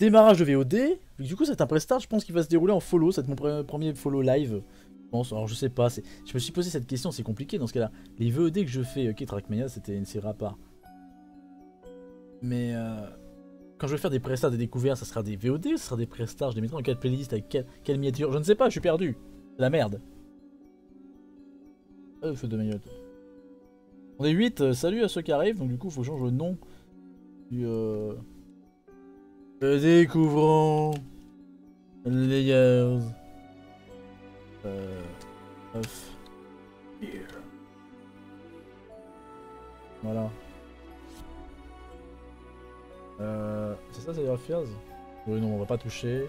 Démarrage de VOD. Du coup, c'est un prestart, je pense qu'il va se dérouler en follow. C'est mon premier follow live. Je pense. Alors, je sais pas. Je me suis posé cette question, c'est compliqué dans ce cas-là. Les VOD que je fais, ok, Trackmania, c'était une série à part. Mais euh, quand je vais faire des prestats des découvertes, ça sera des VOD, ça sera des prestats, je les mettrai dans quelle playlist, avec quelle, miniature, je ne sais pas, je suis perdu. C'est la merde. Ah, feu de On est 8, euh, salut à ceux qui arrivent, donc du coup, faut changer le nom du... Euh... Découvrons Layers euh, of Voilà. Euh, c'est ça, c'est Fears Oui, non, on va pas toucher.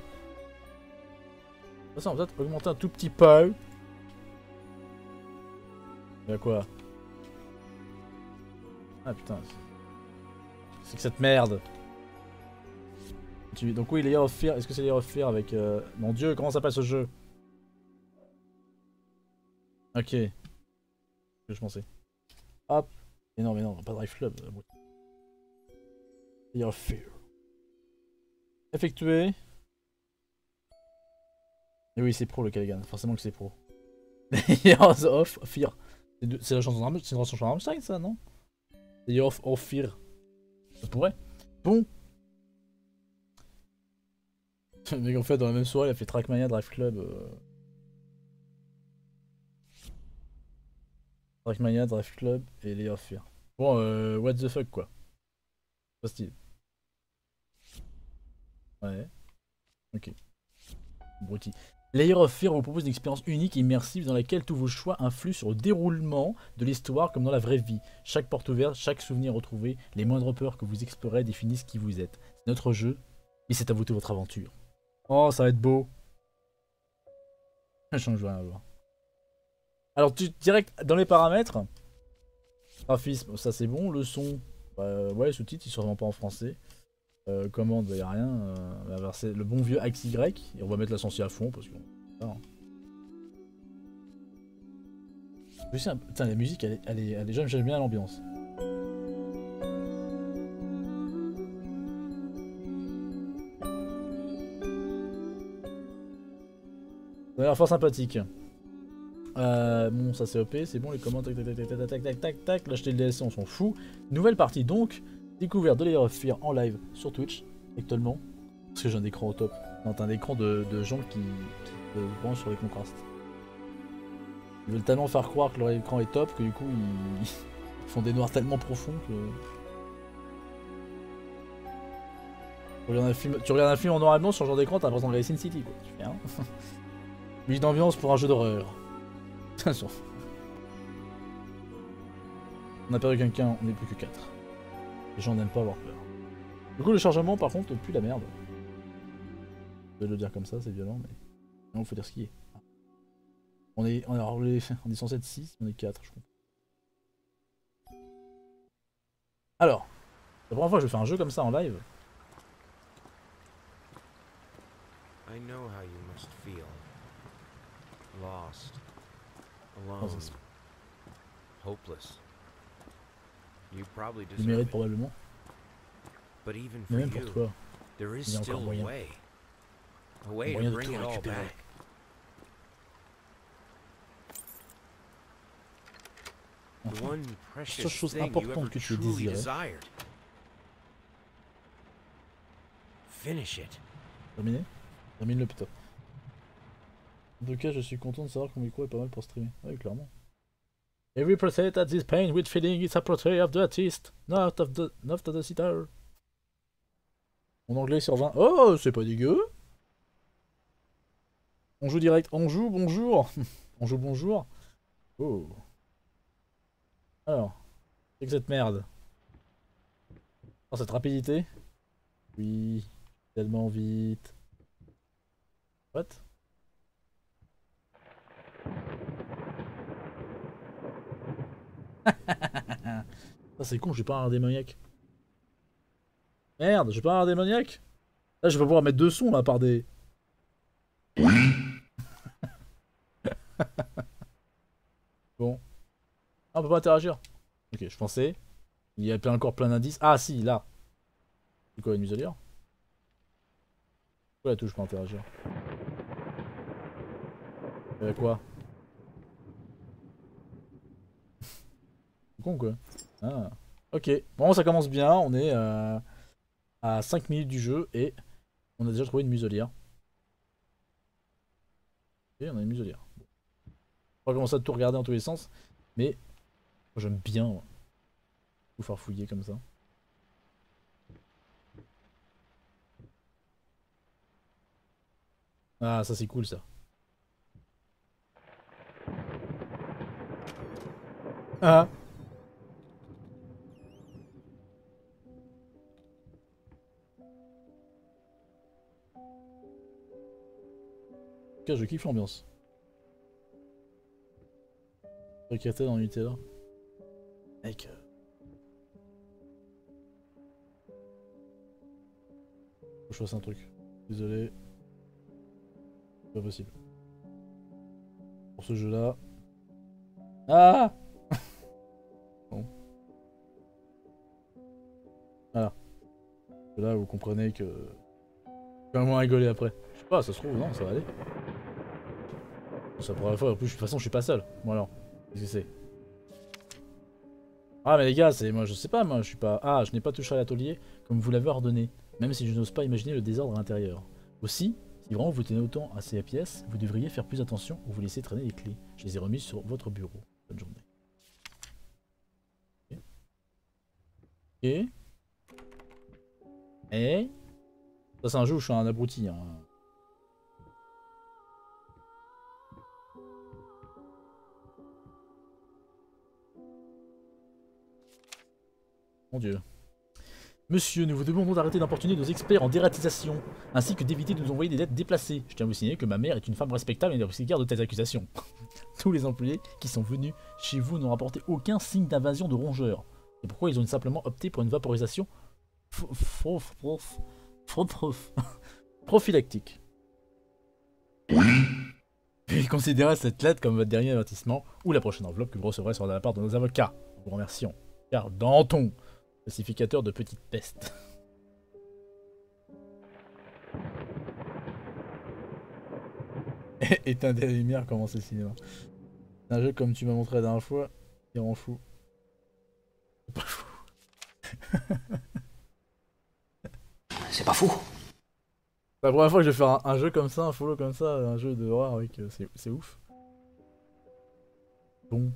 Ça, on va peut-être augmenter un tout petit peu. Y'a quoi? Ah putain. C'est que cette merde. Donc oui, Layer of Fear. Est-ce que c'est Layer of Fear avec... Euh... Mon dieu, comment s'appelle ce jeu? Ok. je pensais. Hop. Mais non, mais non, pas Drive Club. Layer of Fear. Effectué. Et oui, c'est pro le Kaligan. Forcément que c'est pro. Layers of Fear. C'est la chanson de Rammstein, ça, non? Layer of, of Fear. Ça pourrait. Bon. Mais en fait, dans la même soirée, il a fait Trackmania, Drive Club. Euh... Trackmania, Drive Club et Layer of Fear. Bon, euh, what the fuck, quoi. Pas style. Ouais. Ok. Bruti. Layer of Fear vous propose une expérience unique et immersive dans laquelle tous vos choix influent sur le déroulement de l'histoire comme dans la vraie vie. Chaque porte ouverte, chaque souvenir retrouvé, les moindres peurs que vous explorez définissent qui vous êtes. C'est notre jeu, et c'est à vous de votre aventure. Oh, ça va être beau. Je change rien à voir. Alors, tu, direct dans les paramètres. Graphisme, ça c'est bon. Le son, bah, ouais, sous-titres, ils sont vraiment pas en français. Euh, commande, il a rien. Euh, le bon vieux axe Y. Et on va mettre l'ascension à fond parce que. Hein. Putain, la musique, elle est, elle est, elle est j'aime bien l'ambiance. Ça a l'air fort sympathique. Euh, bon, ça c'est OP, c'est bon, les commandes, tac tac tac tac tac tac tac tac, l'acheter le DLC, on s'en fout. Nouvelle partie donc, découverte de Layer of Fear en live sur Twitch, actuellement. Parce que j'ai un écran au top. T'as un écran de, gens qui, qui sur les contrastes. Ils veulent tellement faire croire que leur écran est top que du coup ils, font des noirs tellement profonds que... Tu regardes un film, en noir et blanc sur le genre d'écran, t'as l'impression de Sin City quoi. Tu fais hein Musique d'ambiance pour un jeu d'horreur. on a perdu quelqu'un, on n'est plus que 4. Les gens n'aiment pas avoir peur. Du coup, le chargement, par contre, plus la merde. Je vais le dire comme ça, c'est violent, mais. Non, il faut dire ce qui est. On est, on est, on est censé être 6, on est 4, je crois. Alors, la première fois que je fais un jeu comme ça en live. I know how you must feel. Lost. Alone. Hopeless. You probably deserve mérite probablement. But even for même pour toi, there is still a way. A way to bring it all back. The one precious chose importante que tu désirais. Finish it. Terminé Termine-le putain. Tout cas, je suis content de savoir que mon micro est pas mal pour streamer. Oui, clairement. Every portrait that is paint with feeling is a portrait of the artist, not of the, not of the sitter. Mon anglais sur 20. Oh, c'est pas dégueu. On joue direct. On joue, bonjour. On joue, bonjour. Oh. Alors. C'est que cette merde. Oh, cette rapidité. Oui. Tellement vite. What? Ça c'est con, j'ai pas un démoniaque. Merde, j'ai pas un démoniaque Là je vais pouvoir mettre deux sons là par des... bon. Ah, on peut pas interagir. Ok, je pensais. Il y a encore plein d'indices. Ah si, là. C'est quoi une muselière Pourquoi la touche pour interagir? Euh quoi? Quoi Ah. Ok, bon ça commence bien, on est euh, à 5 minutes du jeu et on a déjà trouvé une muselière. Et on a une muselière. On va commencer à tout regarder en tous les sens, mais j'aime bien moi, tout farfouiller comme ça. Ah ça c'est cool ça. Ah cas, je kiffe l'ambiance. Recréter dans Nutella. Mec. euh. Faut que je fasse un truc. Désolé. Pas possible. Pour ce jeu là. Ah Bon. Voilà. Là vous comprenez que. Je vais vraiment rigoler après. Je sais pas, ça se trouve, non, ça va aller. C'est la première fois, en plus, de toute façon, je suis pas seul. Bon alors, qu'est-ce que c'est? Ah, mais les gars, c'est moi, je sais pas, moi, je suis pas. Ah, je n'ai pas touché à l'atelier comme vous l'avez ordonné, même si je n'ose pas imaginer le désordre à l'intérieur. Aussi, si vraiment vous tenez autant à ces pièces, vous devriez faire plus attention ou vous laisser traîner les clés. Je les ai remises sur votre bureau. Bonne journée. Ok. Ok. Et. Ça, c'est un jeu je suis un abruti. Hein. Mon dieu. Monsieur, nous vous demandons d'arrêter d'importuner nos experts en dératisation, ainsi que d'éviter de nous envoyer des lettres déplacées. Je tiens à vous signaler que ma mère est une femme respectable et ne risque guère de telles accusations. Tous les employés qui sont venus chez vous n'ont rapporté aucun signe d'invasion de rongeurs. Et pourquoi ils ont simplement opté pour une vaporisation prophylactique? Puis considérez cette lettre comme votre dernier avertissement ou la prochaine enveloppe que vous recevrez sera de la part de nos avocats. Nous vous remercions. Car Danton, classificateur de petite peste. Éteins des lumières, comment c'est le cinéma. Un jeu comme tu m'as montré la dernière fois, il rend fou. C'est pas fou. C'est pas fou. C'est la première fois que je vais faire un, un jeu comme ça, un follow comme ça, un jeu de horreur avec. c'est- C'est ouf. Bon.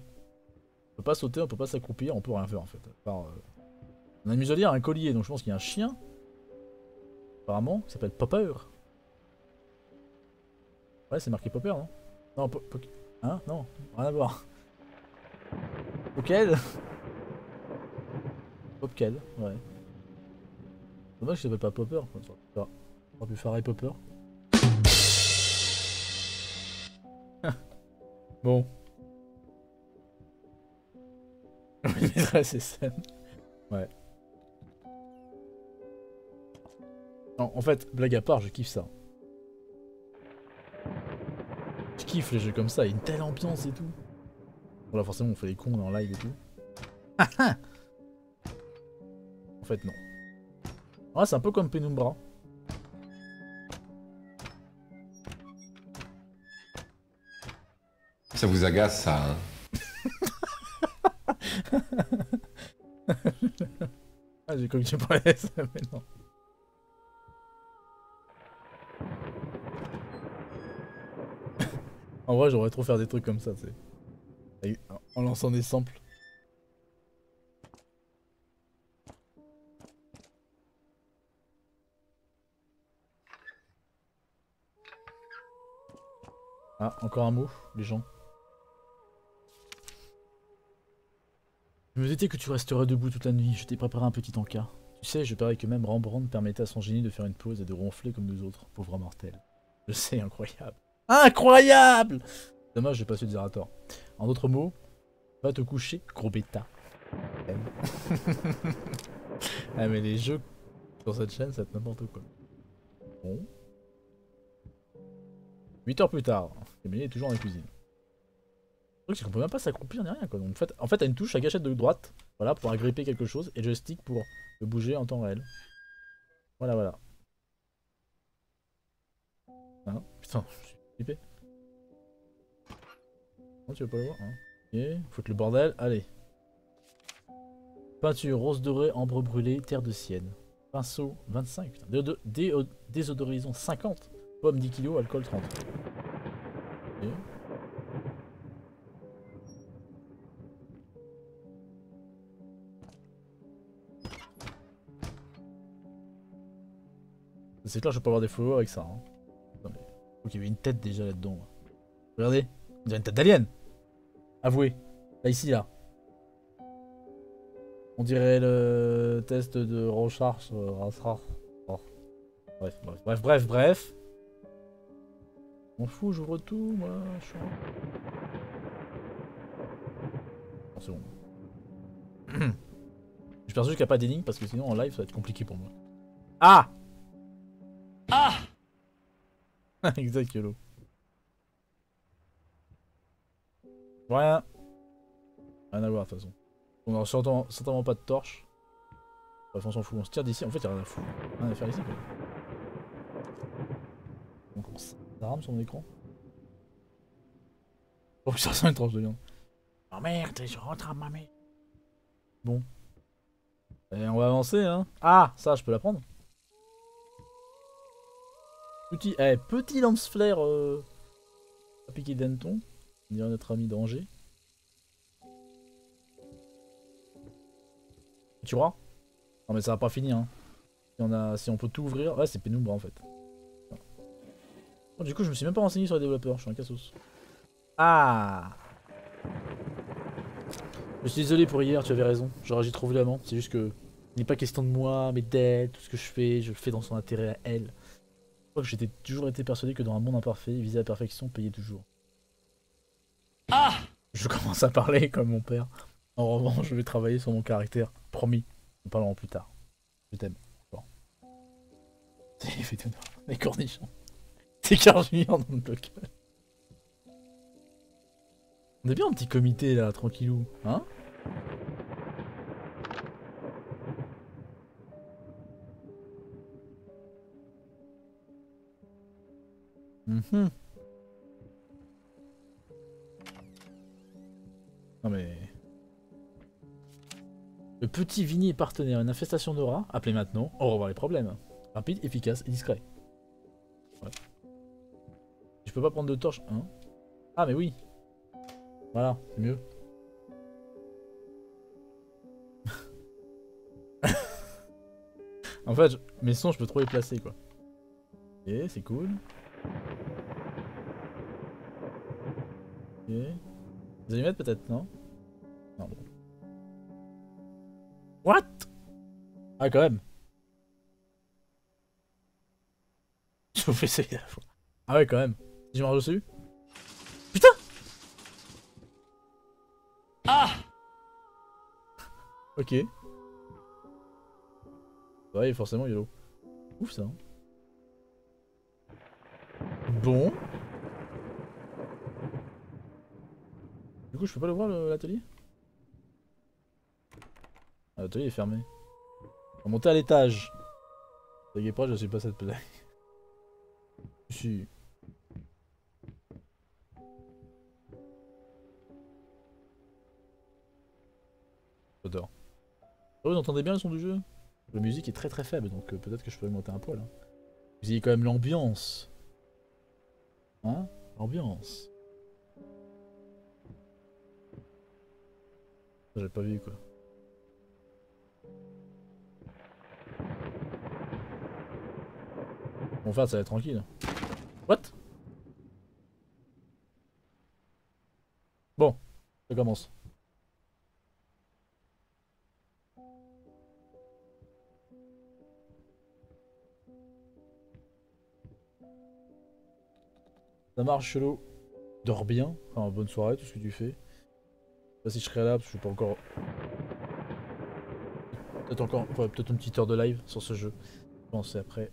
On peut pas sauter, on peut pas s'accroupir, on peut rien faire en fait. à part, euh, On a une muselière, un collier, donc je pense qu'il y a un chien. Apparemment, qui s'appelle Popper. Ouais, c'est marqué Popper, non? Non, Po- Hein? Non, rien à voir. Auquel Popkel, ouais. Dommage qu'il s'appelle pas Popper. Ça aurait pu faire- ça Popper. bon. Je mettrai ces scènes. Ouais. Non, en fait, blague à part, je kiffe ça. Je kiffe les jeux comme ça, il y a une telle ambiance et tout. Bon là forcément on fait les cons en live et tout. en fait non. Ouais c'est un peu comme Penumbra. Ça vous agace, ça, hein Ah j'ai cru que tu parlais ça, mais non. En vrai j'aurais trop faire des trucs comme ça, tu sais. En lançant des samples. Ah, encore un mot, les gens. Je me doutais que tu resterais debout toute la nuit, je t'ai préparé un petit encas. Tu sais, je parie que même Rembrandt permettait à son génie de faire une pause et de ronfler comme nous autres, pauvres mortels. Je sais, incroyable. Incroyable Dommage, j'ai pas su dire à tort. En d'autres mots, va te coucher, gros bêta. ah mais les jeux sur cette chaîne, c'est n'importe quoi. Bon. 8 heures plus tard, Camille est toujours dans la cuisine. Le truc c'est qu'on peut même pas s'accroupir ni rien quoi. Donc en fait, en fait t'as une touche à gâchette de droite, voilà, pour agripper quelque chose, et joystick pour le bouger en temps réel. Voilà voilà. Putain, je suis Non, tu veux pas le voir hein Ok, faut que le bordel. Allez. Peinture, rose dorée, ambre brûlée, terre de sienne. Pinceau, 25, putain. Désodorisant, 50. Pomme, 10 kg, alcool, 30. Ok. C'est clair, je peux avoir des photos avec ça. Hein. Non, qu'il y avait une tête déjà là-dedans. là. Regardez, on dirait une tête d'alien. Avouez. Là, ici, là. On dirait le test de recharge. euh. Oh. Bref, bref, bref, bref, bref. M'en fous, j'ouvre tout, moi. Je suis... Bon, c'est bon. Qu'il n'y a pas d'énigme parce que sinon en live ça va être compliqué pour moi. Ah Ah Exact, YOLO. Rien. Rien à voir de toute façon. On aura certainement, certainement pas de torche. Bref, on s'en fout. On se tire d'ici. En fait, y'a rien à foutre. Rien à faire ici, quoi. Donc, on s- ça rame sur mon écran. Oh, ça sent une tranche de viande. Oh merde, je rentre à ma mère. Bon. Et on va avancer, hein. Ah, ça, je peux la prendre. Petit, eh, petit lance-flaire euh, à piquer d'Anton. On dirait notre ami d'Angers. Tu vois? Non mais ça va pas finir. Hein. Si, on a, si on peut tout ouvrir... Ouais c'est pénible en fait. Oh, du coup je me suis même pas renseigné sur les développeurs, je suis un cassos. Ah Je suis désolé pour hier, tu avais raison. J'aurais agi trop violemment. C'est juste que... Il n'est pas question de moi, mais d'elle, tout ce que je fais, je le fais dans son intérêt à elle. Je crois que j'étais toujours été persuadé que dans un monde imparfait, viser la perfection payait toujours. Ah Je commence à parler comme mon père. En revanche, je vais travailler sur mon caractère. Promis. Nous parlerons plus tard. Je t'aime. Bon. C'est fait tout. Les cornichons. C'est Carl Junior dans le local. On est bien en petit comité là, tranquillou. Hein? Mhm. Non mais... Le petit Vini est partenaire, une infestation de rats. Appelez maintenant, au revoir les problèmes. Rapide, efficace et discret. Je peux pas prendre de torche, hein Ah mais oui Voilà, c'est mieux. en fait, mes sons, je peux trop les placer, quoi. Ok, c'est cool. Ok. Des allumettes peut-être, non? Non, bon. What? Ah, quand même. Je vous fais essayer la fois. Ah ouais, quand même. Si je marche dessus Putain Ah Ok. Ouais, forcément, YOLO. Ouf, ça. hein. Bon. Du coup, je peux pas le voir, l'atelier? Ah, L'atelier est fermé. On va monter à l'étage. T'inquiète pas, je suis pas cette blague. Si. J'adore. Vous entendez bien le son du jeu? La musique est très très faible, donc euh, peut-être que je peux le monter un poil. Hein. Vous ayez quand même l'ambiance. Hein? L'ambiance. Ça, J'ai pas vu quoi. Bon, ça va être tranquille. What? Bon, ça commence. Ça marche chelou. Dors bien. Enfin, bonne soirée, tout ce que tu fais. Je sais pas si je serai là, parce que je suis pas encore... Peut-être encore... peut-être une petite heure de live sur ce jeu. Je après.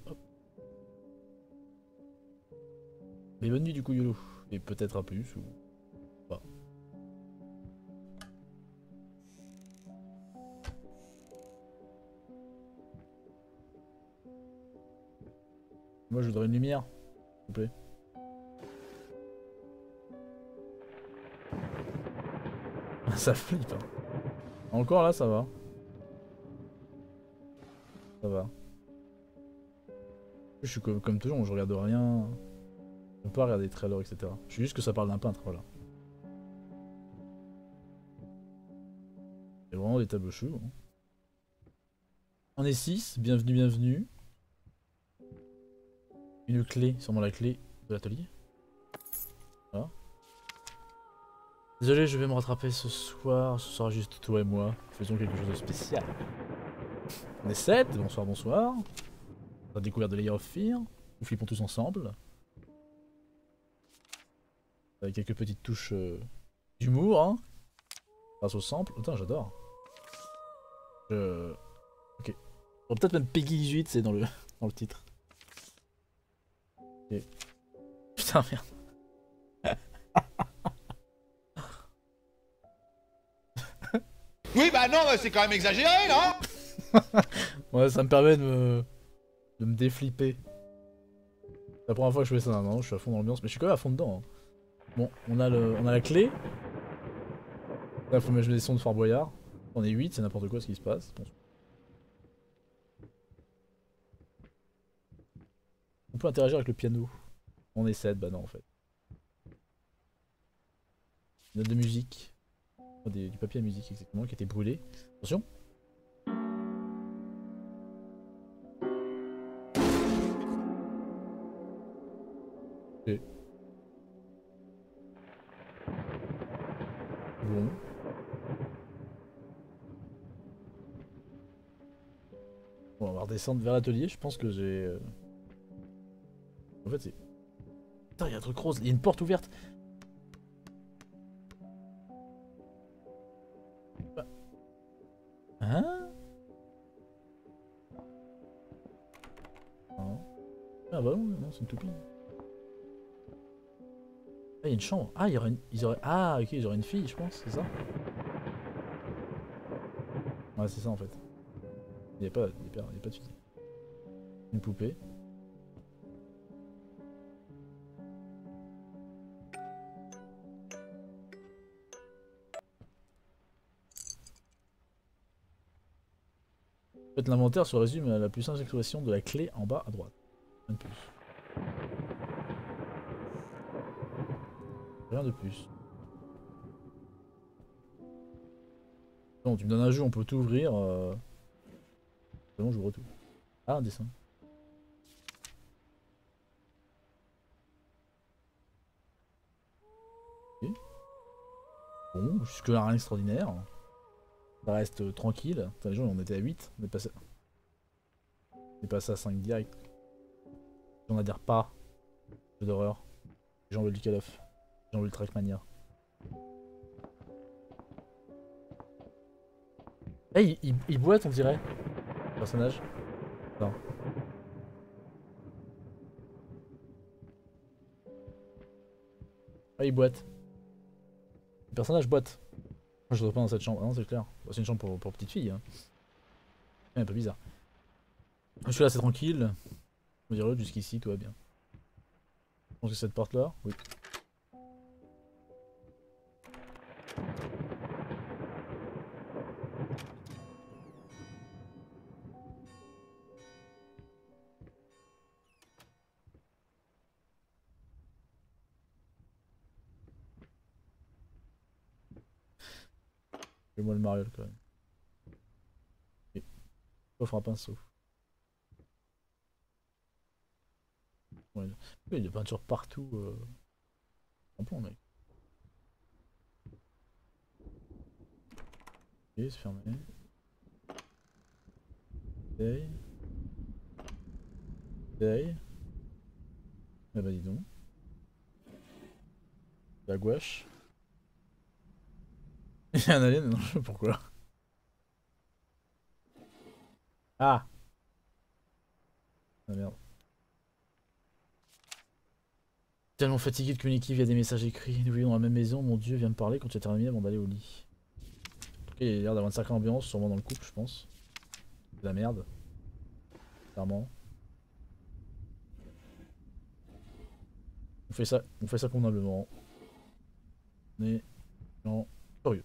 Mais bonne nuit du coup YOLO. Et peut-être un plus ou... pas. Moi je voudrais une lumière, ça flippe. hein. Encore là, ça va. Ça va. Je suis comme, toujours, je regarde rien. Je peux pas regarder les trailers, etc. Je suis juste que ça parle d'un peintre, voilà. C'est vraiment des tableaux chauds. hein. On est 6, bienvenue, bienvenue. Une clé, sûrement la clé de l'atelier. Désolé, je vais me rattraper ce soir. Ce sera juste toi et moi. Faisons quelque chose de spécial. On est 7, bonsoir, bonsoir. On a découvert de Layer of Fear. Nous flippons tous ensemble. Avec quelques petites touches euh, d'humour, hein. Grâce au sample. Putain, j'adore. Je... Ok. Bon, Peut-être même Peggy 18, c'est dans le, dans le titre. Ok. Putain, merde. Oui, bah non, c'est quand même exagéré, non Ouais, ça me permet de me, de me déflipper. C'est la première fois que je fais ça, non, je suis à fond dans l'ambiance, mais je suis quand même à fond dedans. hein. Bon, on a, le, on a la clé. Là, faut mettre des sons de Fort Boyard. On est 8, c'est n'importe quoi ce qui se passe. On peut interagir avec le piano. On est 7, bah non en fait. Note de musique. Du papier à musique exactement qui été brûlé. Attention. Bon. Bon, on va redescendre vers l'atelier. Je pense que j'ai. euh, En fait, c'est. Putain, il y a un truc rose. Il y a une porte ouverte. Hein. Ah bah non, non c'est une toupie. Ah, il y a une chambre. Ah, il y aurait une... Ils auraient... Ah, ok, ils auraient une fille, je pense, c'est ça Ouais, c'est ça en fait. Il n'y a, pas... a pas de fille. Une poupée. Fait, l'inventaire se résume à la plus simple exploration de la clé en bas à droite. Rien de plus. Rien de plus. Bon, tu me donnes un jeu, on peut tout ouvrir. Euh... Bon, j'ouvre tout. Ah, un dessin. Bon, jusque là rien d'extraordinaire. Ça reste euh, tranquille. Putain, les gens, on était à 8. On est passé, on est passé à 5 direct. On adhère pas. Jeu d'horreur. Gens veulent du Call of. Les gens veulent Trackmania. Eh, il, il, il boite, on dirait. le Personnage. Non. Ah, il boite. Le personnage boite. Je dois pas dans cette chambre. Ah non, c'est clair. Bah, C'est une chambre pour, pour petite fille. Hein. Un peu bizarre. Je suis là, c'est tranquille. On dirait jusqu'ici, tout va bien. Je pense que cette porte là, oui. Fais-moi le mariole quand même. Et... Coffre à pinceau. Ouais, il y a des peintures partout. Euh... Un bon mec. Ok, c'est fermé. Bouteille. Bouteille. Ah bah dis donc. La gouache. Il y a un alien, non, je sais pas pourquoi. Ah Ah merde. Tellement fatigué de communiquer via des messages écrits. Nous vivons dans la même maison, mon dieu, viens me parler quand tu as terminé avant d'aller au lit. En tout cas, il a l'air d'avoir une sacrée ambiance, sûrement dans le couple, je pense. De la merde. Clairement. On fait ça, on fait ça convenablement. Mais, non, curieux.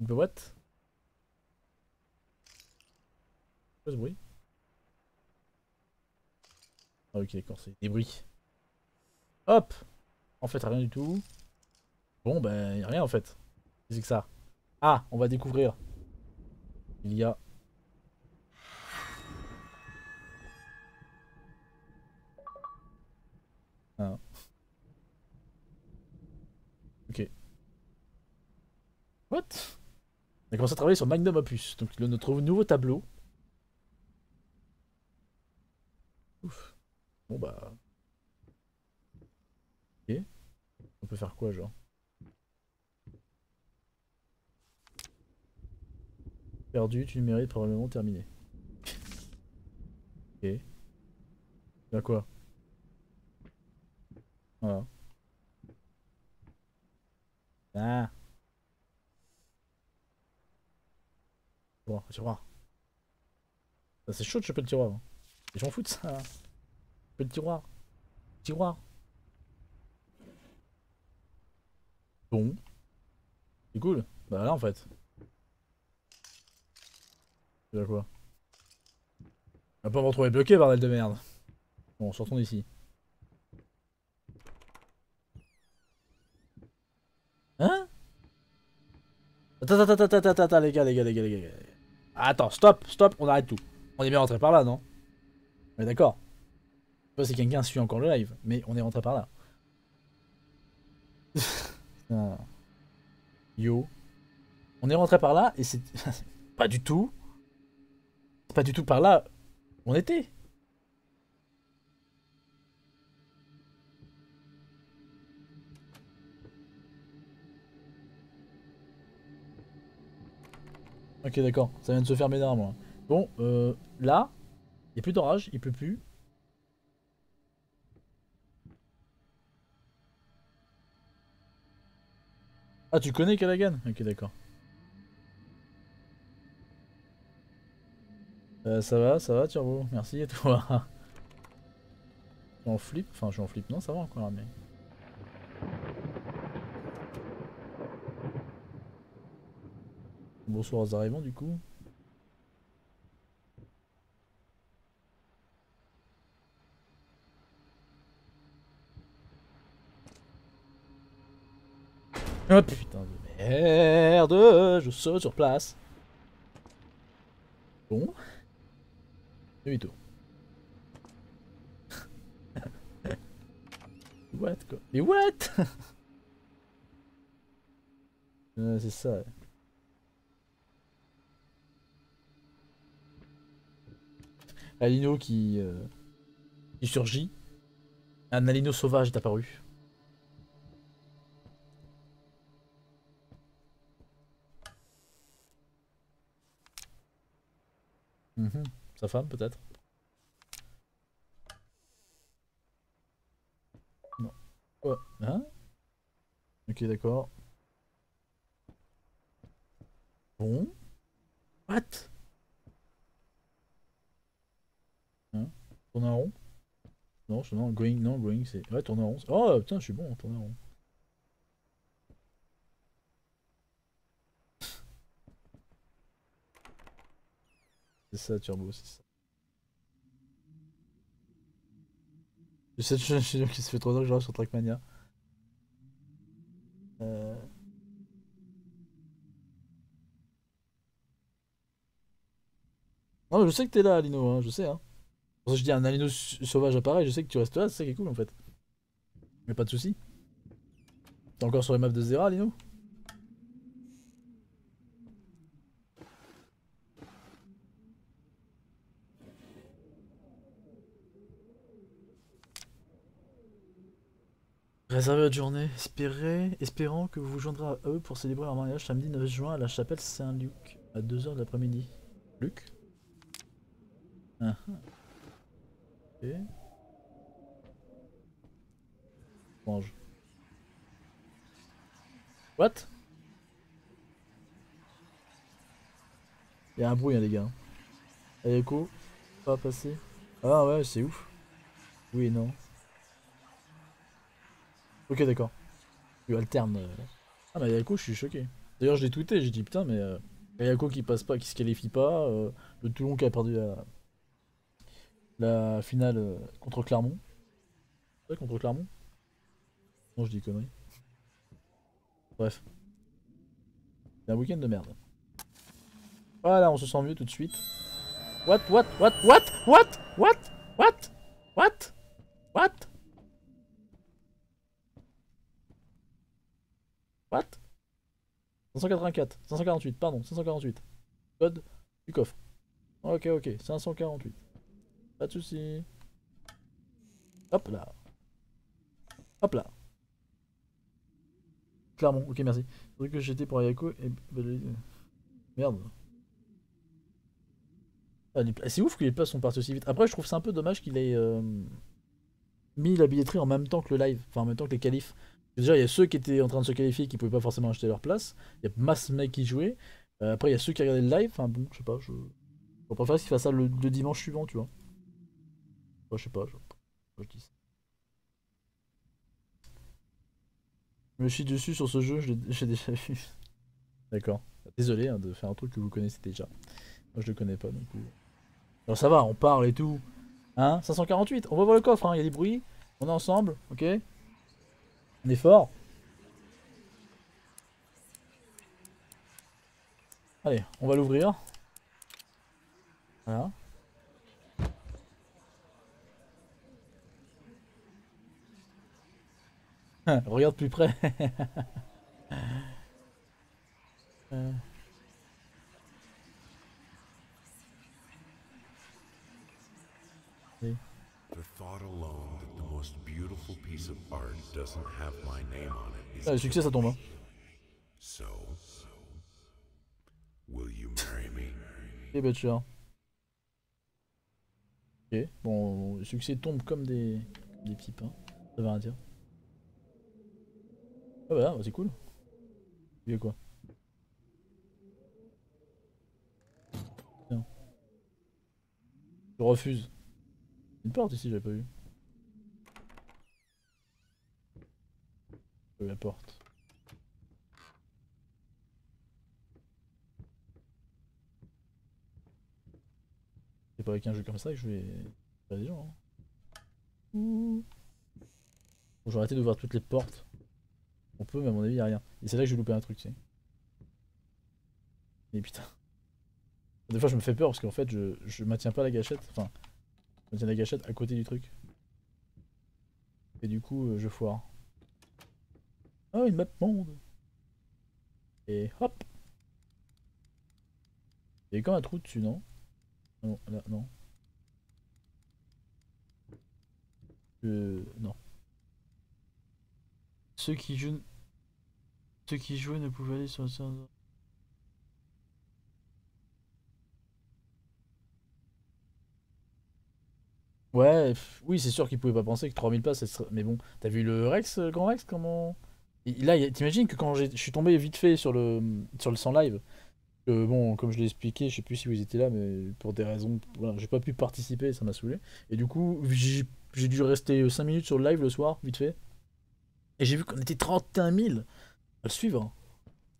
Boîte? Quoi ce bruit? Ah ok c'est des bruits. Hop En fait rien du tout. Bon ben y a rien en fait. Qu'est-ce que ça? Ah, on va découvrir. Il y a... Ah. Ok. What? On a commencé à travailler sur Magnum Opus, donc notre nouveau tableau. Ouf. Bon bah... Ok. On peut faire quoi genre? Perdu, tu mérites probablement terminé. ok. Y'a quoi? Voilà. Ah Tiroir. C'est chaud de choper le tiroir. Et je m'en fous de ça. Le tiroir. Tiroir. Bon. C'est cool. Bah là en fait. C'est quoi On va pas me retrouver bloqué, bordel de merde. Bon, sortons d'ici. Hein? Attends, attends, attends, attends, attends, les gars, les gars, les gars, les gars. Attends, stop, stop, on arrête tout. On est bien rentré par là, non? On est d'accord? Je sais pas si quelqu'un suit encore le live, mais on est rentré par là. Ah. Yo. On est rentré par là et c'est pas du tout. C'est pas du tout par là où on était. Ok d'accord, ça vient de se fermer derrière moi. Bon, euh, là, il n'y a plus d'orage, il pleut plus. Ah, tu connais Callaghan? Ok, d'accord. Euh, ça va, ça va, Turbo Merci, et toi? Je suis en flip Enfin, je suis en flip. Non, ça va encore, mais... Bonsoir aux arrivants, du coup. Oh putain de merde, je saute sur place. Bon. Demi-tour. what quoi? Mais what? Ouais, C'est ça. Alino qui, euh, qui surgit. Un alino sauvage est apparu. Mhm. Sa femme, peut-être Non. Ouais. Hein? Ok, d'accord. Bon. What Hein Tourner en rond Non, je- non, going, non, going, c'est... Ouais, tourner en rond. Oh, putain, je suis bon, tourner en rond. C'est ça, Turbo, c'est ça. Je sais, je qu'il se fait trop tard que je regarde sur Trackmania. Euh... Non, je sais que t'es là, Alino, hein, je sais. Hein. Pour ça que je dis un Alino sauvage appareil, je sais que tu restes là, c'est ça qui est cool en fait. Mais pas de soucis. T'es encore sur les maps de Zera, Alino Réservé votre journée, espérez, espérant que vous vous joindrez à eux pour célébrer leur mariage samedi 9 juin à la chapelle Saint-Luc à 2h de l'après-midi. Luc? Ah ah. Mange. What? Il y a un bruit, hein, les gars. Allez. Pas passer. Ah ouais, c'est ouf. Oui non. Ok, d'accord. Tu alternes. euh. Ah, mais écho, je suis choqué. D'ailleurs, je l'ai tweeté, j'ai dit putain, mais euh, Ayako qui passe pas, qui se qualifie pas, euh, le Toulon qui a perdu la, la finale euh, contre Clermont. Vrai, contre Clermont Non, je dis conneries. Bref. C'est un week-end de merde. Voilà, on se sent mieux tout de suite. What, what, what, what, what, what, what, what, what, what? 584, 548, pardon, 548. Code du coffre. Ok, ok, 548. Pas de soucis. Hop là. Hop là. Clairement, ok, merci. C'est vrai que j'étais pour Ayako et. Merde. Ah, C'est ouf que les places sont parties aussi vite. Après, je trouve c'est un peu dommage qu'il ait euh, mis la billetterie en même temps que le live, enfin en même temps que les qualifs. Déjà, il y a ceux qui étaient en train de se qualifier qui pouvaient pas forcément acheter leur place. Il y a masse mecs qui jouaient. Euh, après, il y a ceux qui regardaient le live. Enfin bon, je sais pas. Je, je préfère qu'il fasse ça le dimanche suivant, tu vois. Enfin, je sais pas. Je, je dis ça. Je me suis dessus sur ce jeu, j'ai déjà vu. D'accord. Désolé hein, de faire un truc que vous connaissez déjà. Moi, je le connais pas plus. Alors ça va, on parle et tout. Hein 548, on va voir le coffre, hein. il y a des bruits. On est ensemble, ok? On est fort. Allez, on va l'ouvrir. Voilà. Regarde plus près. Euh. The thought alone that the most beautiful piece of art doesn't have on it is Ah, le succès, ça tombe. hein. Et Butcher. Ok, bon, le succès tombe comme des, des petits pains. Ça veut rien dire. Ah bah, bah, c'est cool. Il y a quoi. Je refuse. Une porte ici, j'avais pas vu. La porte. C'est pas avec un jeu comme ça que je vais faire des gens. hein. Bon, j'ai arrêté d'ouvrir toutes les portes. On peut, mais à mon avis, y a rien. Et c'est là que j'ai loupé un truc, tu sais. Putain. Des fois, je me fais peur parce qu'en fait, je, je maintiens pas la gâchette. Enfin, je maintiens la gâchette à côté du truc. Et du coup, euh, je foire. Oh, une map monde Et hop Il y a quand un trou dessus, non? Non, là, non. Euh, non. Ceux qui jouent... Ceux qui jouaient ne pouvaient aller sur le serveur. Ouais, oui, c'est sûr qu'ils pouvaient pas penser que 3000 places, ça serait- mais bon, t'as vu le Rex, le grand Rex, comment... Là, t'imagines que quand je suis tombé vite fait sur le, sur le 100 live, bon, comme je l'ai expliqué, je sais plus si vous étiez là, mais pour des raisons, voilà, j'ai pas pu participer, ça m'a saoulé. Et du coup, j'ai dû rester 5 minutes sur le live le soir, vite fait. Et j'ai vu qu'on était 31 000 à le suivre. hein.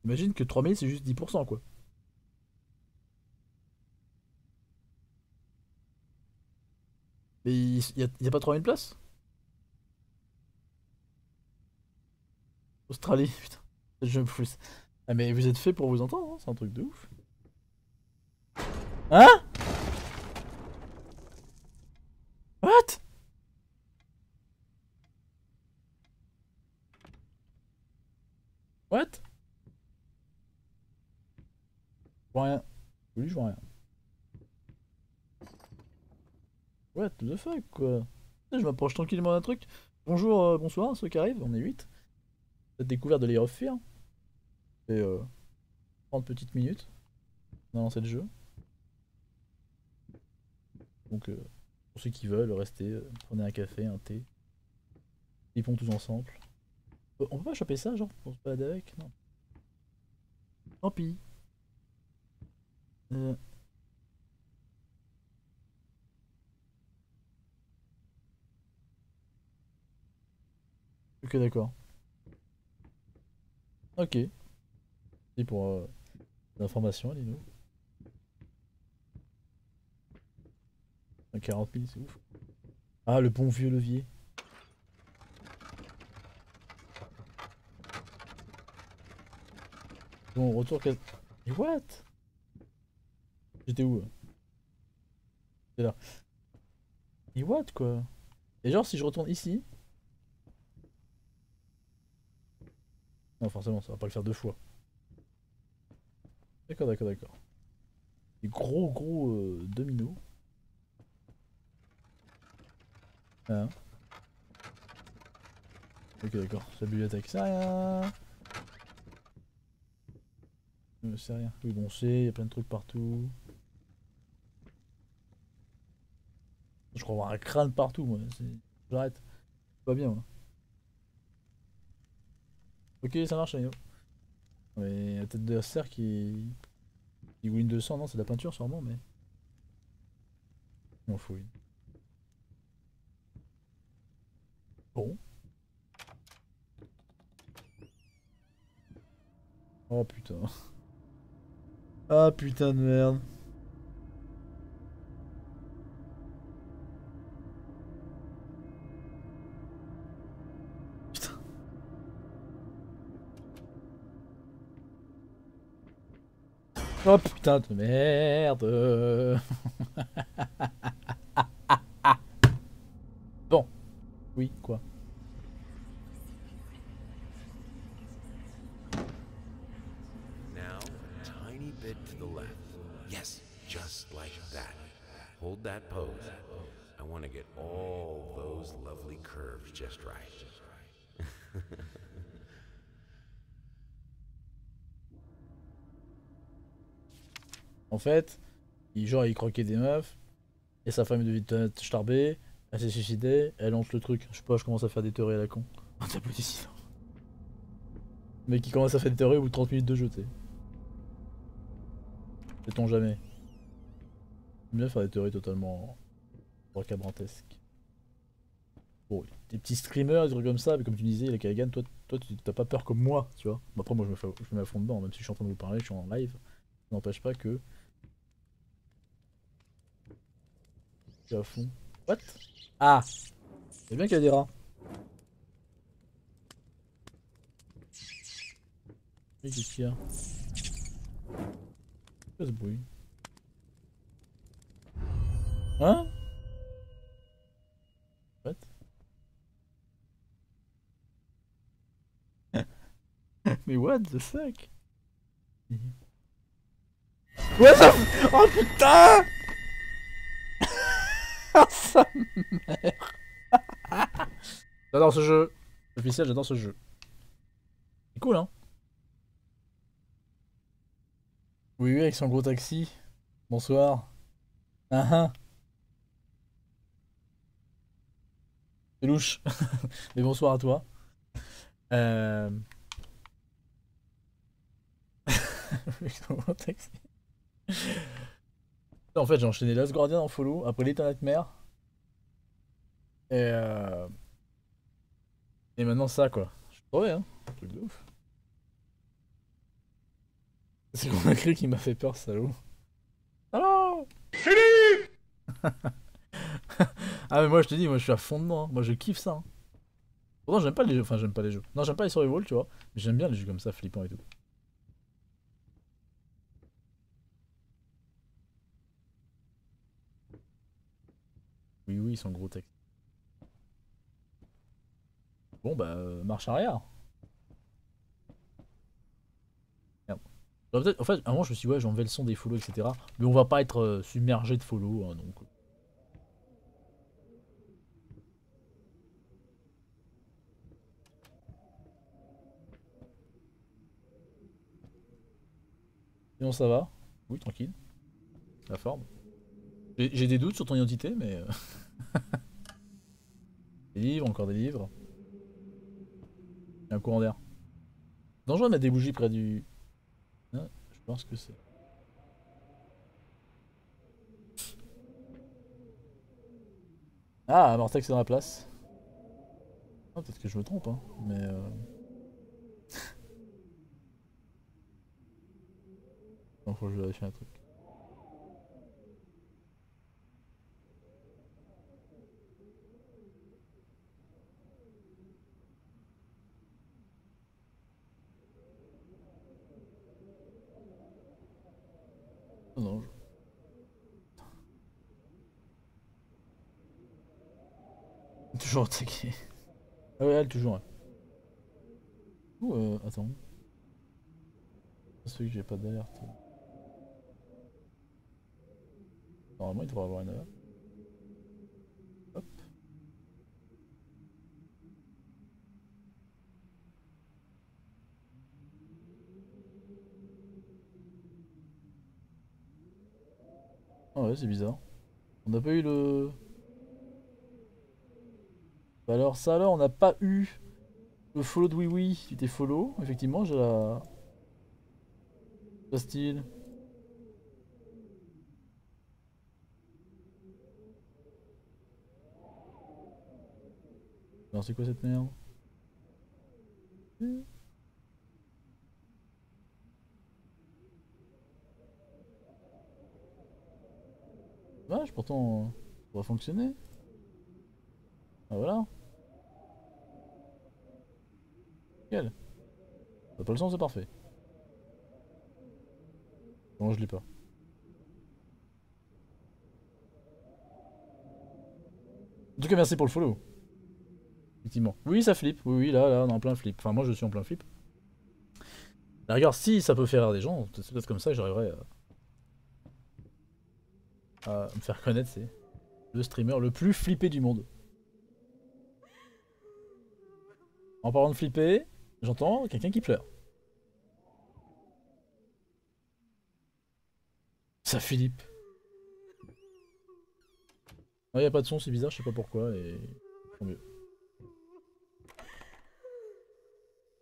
Imagine que 3000 c'est juste 10% quoi. Mais il y a, a pas 3000 places? Australie, putain. Je me fous. Ah mais vous êtes fait pour vous entendre, hein, c'est un truc de ouf. Hein? What Je vois rien. Oui, je vois rien. What the fuck, quoi? Je m'approche tranquillement d'un truc. Bonjour, euh, bonsoir, ceux qui arrivent, on est 8. Cette découverte de Layer of Fear. Et euh, 30 petites minutes. On a le jeu. Donc, euh, pour ceux qui veulent rester, euh, prenez un café, un thé. Ils tous ensemble. On peut pas choper ça, genre, pour se balader avec? Non. Tant pis. Euh. Ok, d'accord. Ok. Merci pour euh, l'information, Lino. 40 000, c'est ouf. Ah, le bon vieux levier. Bon, retour. Mais what? J'étais où C'est là. Mais what quoi? Et genre si je retourne ici... Non forcément ça va pas le faire deux fois. D'accord, d'accord, d'accord. Des gros gros euh, dominos. Ah. Ok d'accord, c'est bibliothèque, c'est rien euh, C'est rien. Oui bon c'est, il y a plein de trucs partout. Je crois avoir un crâne partout moi, j'arrête. Pas bien moi. Ok ça marche Ayo. Mais la tête de cerf qui... qui win 200, non c'est de la peinture sûrement mais... On fouille. Bon. Oh putain. Ah putain de merde. Oh putain de merde. bon. Oui, quoi Now, a tiny bit to the left. Yes, just like that. Hold that pose. I want to get all those lovely curves just right. En fait, il, genre il croquait des meufs, et sa femme devait être starbée, elle s'est suicidée, elle lance le truc. Je sais pas, je commence à faire des théories à la con. Un tableau d'ici. Mais qui commence à faire des théories au bout de 30 minutes de jeu, tu. Sait-on jamais. J'aime bien faire des théories totalement rocabrantesques. Bon, des petits streamers, des trucs comme ça, mais comme tu disais, les Kagan, toi, toi tu t'as pas peur comme moi, tu vois. Bon, après, moi je me, fais, je me à fond dedans, même si je suis en train de vous parler, je suis en live. Ça n'empêche pas que. Je suis à fond. What? Ah. C'est bien qu'il y a des rats. Et qu'est-ce qu'il y a? Qu'est-ce ce bruit? Hein? What? Mais what the fuck? What the f- Oh putain J'adore ce jeu. Officiel, j'adore ce jeu. C'est cool, hein Oui, oui, avec son gros taxi. Bonsoir. Ah ah. C'est louche. Mais bonsoir à toi. Euh... avec son gros taxi. En fait, j'ai enchaîné Last Guardian en follow, après l'Eternal Mère. Et euh... Et maintenant ça, quoi. Je suis trouvé, hein. Truc de ouf. C'est qu'on a cru qu'il m'a fait peur, salaud. Allô? Ah, mais moi, je te dis, moi, je suis à fond dedans. hein. Moi, je kiffe ça. hein. Pourtant, j'aime pas les jeux. Enfin, j'aime pas les jeux. Non, j'aime pas les survival, tu vois. Mais j'aime bien les jeux comme ça, flippants et tout. Oui, oui, ils sont gros textes. Bon, bah, euh, marche arrière. Merde. Peut-être- En fait, à un moment, je me suis dit, ouais, j'enlève le son des follow, etc. Mais on va pas être euh, submergé de follow, hein, donc. Sinon, ça va? Oui, tranquille. La forme. J'ai des doutes sur ton identité, mais. euh, des livres, encore des livres. Un courant d'air. Dangereux de mettre des bougies près du. Hein, je pense que c'est. Ah, Mortex est dans la place. Ah, Peut-être que je me trompe, hein, mais. euh, Non, faut que je vérifie un truc. Oh non, je- Toujours attaqué. Ah ouais, elle, toujours. Ouh, euh, attends. Celui que j'ai pas d'alerte. Normalement, il devrait avoir une alerte. Hop. Ah ouais, c'est bizarre. On n'a pas eu le... Bah alors ça alors, on n'a pas eu le follow de oui oui. Tu t'es follow, effectivement, j'ai la... Style. Alors c'est quoi cette merde? Hmm. Vache, pourtant, ça fonctionner. Ah voilà. Nickel. Pas le son, c'est parfait. Non, je l'ai pas. En tout cas, merci pour le follow. Effectivement. Oui, ça flippe. Oui, oui, là, là, on est en plein flip. Enfin, moi, je suis en plein flip. Rigueur, si ça peut faire rire des gens, c'est peut-être comme ça que j'arriverai à... à me faire connaître. C'est le streamer le plus flippé du monde. En parlant de flipper, j'entends quelqu'un qui pleure. Ça Philippe. Il n'y a pas de son, c'est bizarre, je sais pas pourquoi, et tant mieux.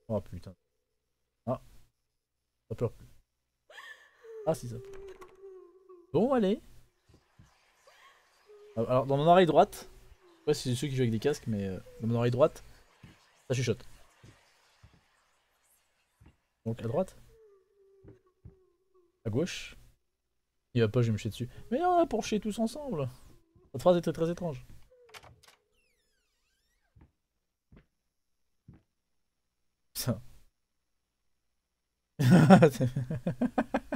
Oh putain. Ah. Ça pleure plus. Ah si ça. Bon, allez. Alors, dans mon oreille droite, ouais, c'est ceux qui jouent avec des casques, mais euh, dans mon oreille droite, ça chuchote. Donc à droite. À gauche. Il va pas, je vais me chier dessus. Mais on a pour chier tous ensemble. Cette phrase était très étrange. Ça.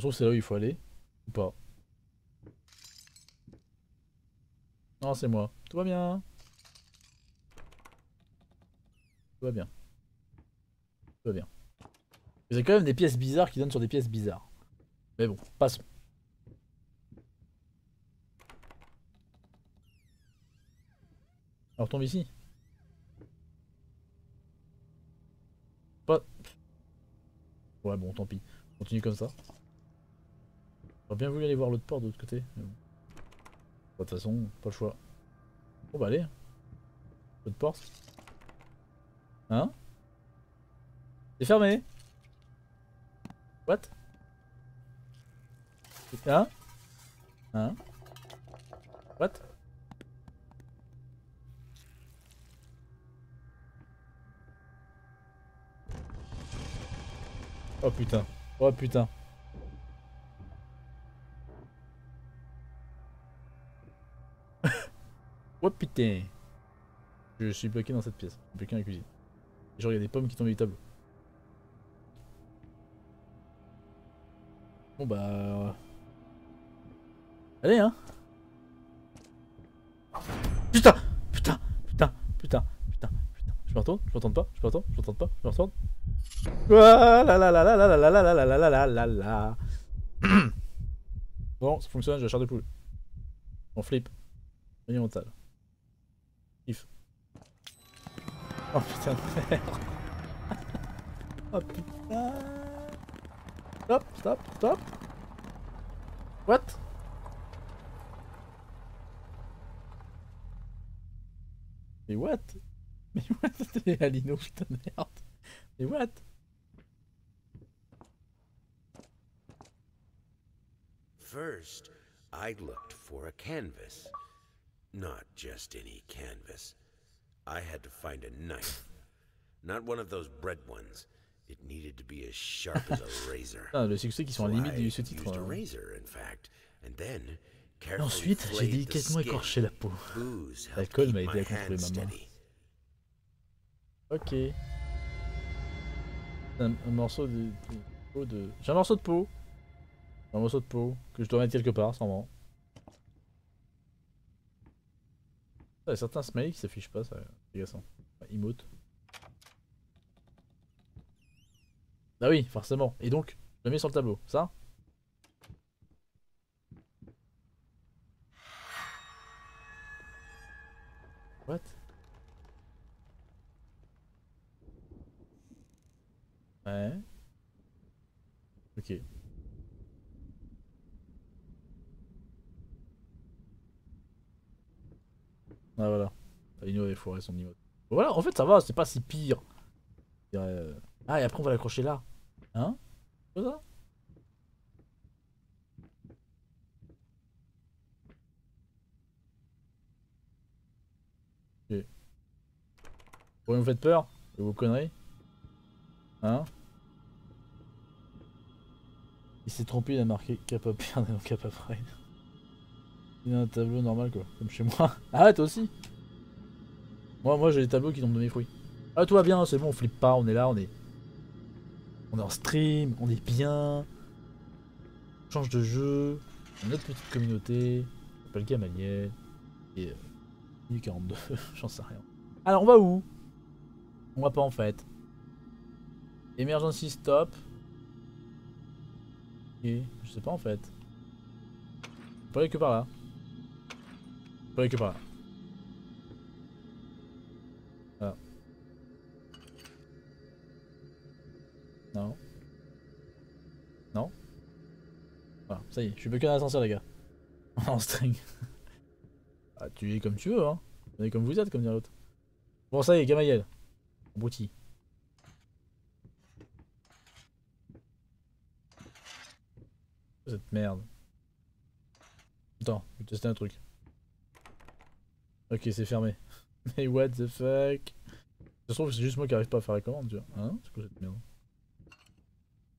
Je trouve c'est là où il faut aller. Ou pas. Non, c'est moi. Tout va bien. Tout va bien. Tout va bien. Mais c'est quand même des pièces bizarres qui donnent sur des pièces bizarres. Mais bon, passons. Alors tombe ici. Pas... Ouais bon, tant pis. Continue comme ça. J'aurais bien voulu aller voir l'autre port de l'autre côté. De toute façon, pas le choix. Bon bah allez. L'autre porte. Hein? C'est fermé What? Hein? Hein? What? Oh putain. Oh putain. Putain. Je suis bloqué dans cette pièce. Je suis bloqué dans la cuisine. Genre il y a des pommes qui tombent du tableau. Bon bah... euh, Allez hein Putain Putain Putain Putain Putain Putain Je me retourne Je me retourne pas Je me retourne Je me retourne pas Je me retourne Ouah, la la la la la la la la la la la Bon ça fonctionne j'ai la chair de poule On flip Monumental Kiff Oh putain. De merde Oh putain. Stop, stop, stop. What? Mais what? Mais what? C'était Alino, putain de merde. Mais what? First, I looked for a canvas. Not just any canvas. I had to find a knife. Not one of those bread ones. It needed to be as sharp as a razor. Ah, le succès qui sont à la limite du sous-titre. used a hein. razor, in fact, and then ensuite, j'ai délicatement écorché la peau. L'alcool m'a aidé à contrôler ma main. Ok. Un, un morceau de, de peau de. J'ai un morceau de peau. Un morceau de peau que je dois mettre quelque part, sûrement. Y a certains smileys qui s'affichent pas, ça. Agaçant. Enfin, emote. Ah oui, forcément. Et donc, je le mets sur le tableau, ça What? Ouais. Ok. Ah voilà. Taino avait foiré son niveau. Voilà, en fait ça va, c'est pas si pire. Euh, Ah et après on va l'accrocher là. Hein? C'est ça? Ok. Vous me faites peur vos conneries? Hein? Il s'est trompé, il a marqué Kappa Perd et non Kappa Pride. Il a un tableau normal quoi, comme chez moi. Ah toi aussi Moi, moi j'ai des tableaux qui tombent de mes fruits. Ah, tout va bien, c'est bon, on flippe pas, on est là, on est. On est en stream, on est bien. On change de jeu. Notre petite communauté. Je m'appelle Gamaliel. Et. Euh, 42, j'en sais rien. Alors, on va où? On va pas en fait. Emergency stop. Ok, je sais pas en fait. On peut aller que par là. Par là. Voilà. Non. Non. Voilà, ça y est, je suis plus qu'un ascenseur les gars. en string. ah, tu es comme tu veux hein. Vous êtes comme vous êtes comme dirait l'autre. Bon ça y est, Gamayel. Abruti. Cette merde. Attends, je vais tester un truc. Ok, c'est fermé. Mais what the fuck? Ça se trouve, c'est juste moi qui arrive pas à faire la commande, tu vois. Hein? C'est quoi cette merde?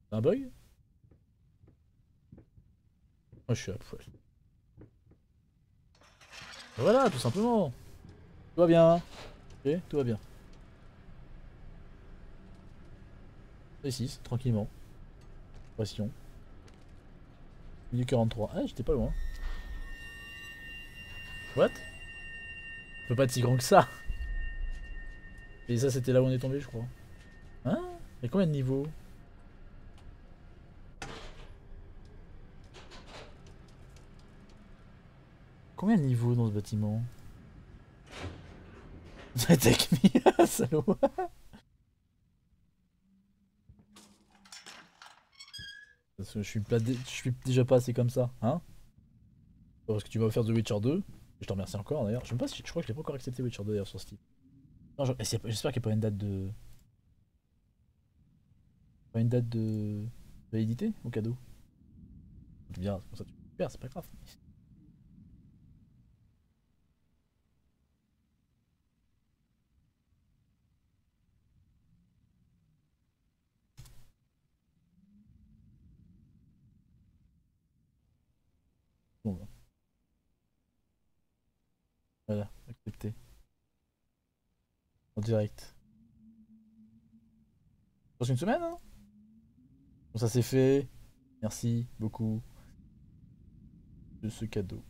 C'est un bug? Moi, je suis à poil. Voilà, tout simplement. Tout va bien. Ok, tout va bien. Et 6, tranquillement. Pression. 43. Ah, j'étais pas loin. What? Ça peut pas être si grand que ça. Et ça, c'était là où on est tombé, je crois. Hein? Il combien de niveaux? Combien de niveaux dans ce bâtiment? Take me, salaud Parce que je suis, pas je suis déjà pas assez comme ça, hein? Parce que tu vas faire The Witcher 2. Je te remercie encore d'ailleurs. Je sais pas si je crois que je l'ai pas encore accepté Witcher 2 d'ailleurs sur Steam. J'espère qu'il n'y a pas une date de. Pas une date de validité au cadeau. Comme ça tu faire, c'est pas grave. Bon, bah. Accepté. En direct. Dans une semaine, hein? Ça c'est fait. Merci beaucoup de ce cadeau.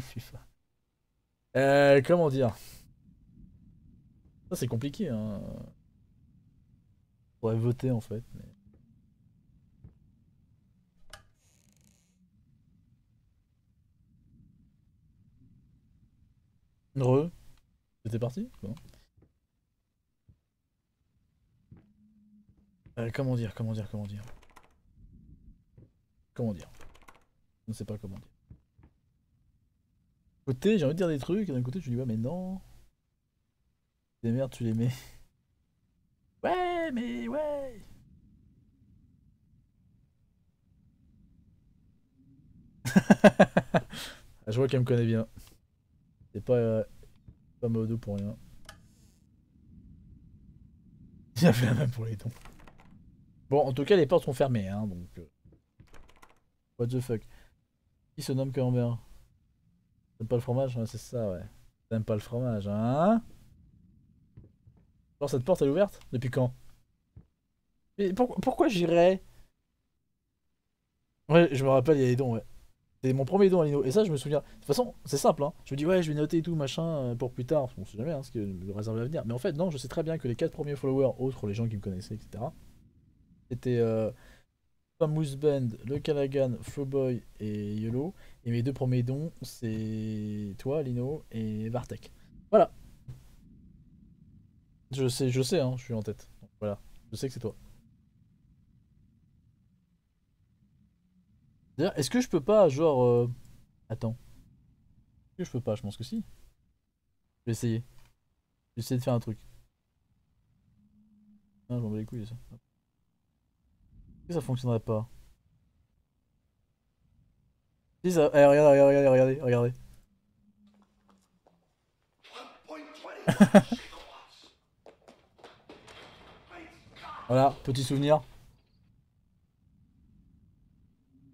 FIFA. Euh, comment dire? Ça c'est compliqué, hein. On pourrait voter en fait, mais... C'était parti. Euh, comment dire, comment dire, comment dire? Comment dire? Je ne sais pas comment dire. Côté, j'ai envie de dire des trucs, et d'un côté, tu dis ouais, mais non. Des merdes, tu les mets. Ouais, ouais, mais ouais. je vois qu'elle me connaît bien. C'est pas, euh, pas Modo pour rien. Il a fait la même pour les dons. Bon, en tout cas, les portes sont fermées, hein, donc... euh, What the fuck. Qui se nomme Camembert? T'aimes pas le fromage? Ouais, c'est ça, ouais. T'aimes pas le fromage, hein? Alors, cette porte, elle est ouverte? Depuis quand? Mais pour- pourquoi j'irais? Ouais, je me rappelle, il y a les dons, ouais. C'est mon premier don à Lino. Et ça, je me souviens. De toute façon, c'est simple, hein. Je me dis, ouais, je vais noter et tout, machin, euh, pour plus tard. On sait jamais, hein, ce que le réservé à venir. Mais en fait, non, je sais très bien que les quatre premiers followers, autres les gens qui me connaissaient, etc., c'était euh, Moose Band, le Callaghan, Flowboy et Yolo. Et mes deux premiers dons, c'est toi, Lino, et Vartek. Voilà. Je sais, je sais, hein, je suis en tête. Voilà, je sais que c'est toi. D'ailleurs, est-ce que je peux pas, genre... euh, Attends. Est-ce que je peux pas? Je pense que si. Je vais essayer. Je vais essayer de faire un truc. Ah, je m'en bats les couilles, ça. Pourquoi ça fonctionnerait pas? Si, ça... Eh, regardez, regardez, regardez, regardez. Voilà, petit souvenir.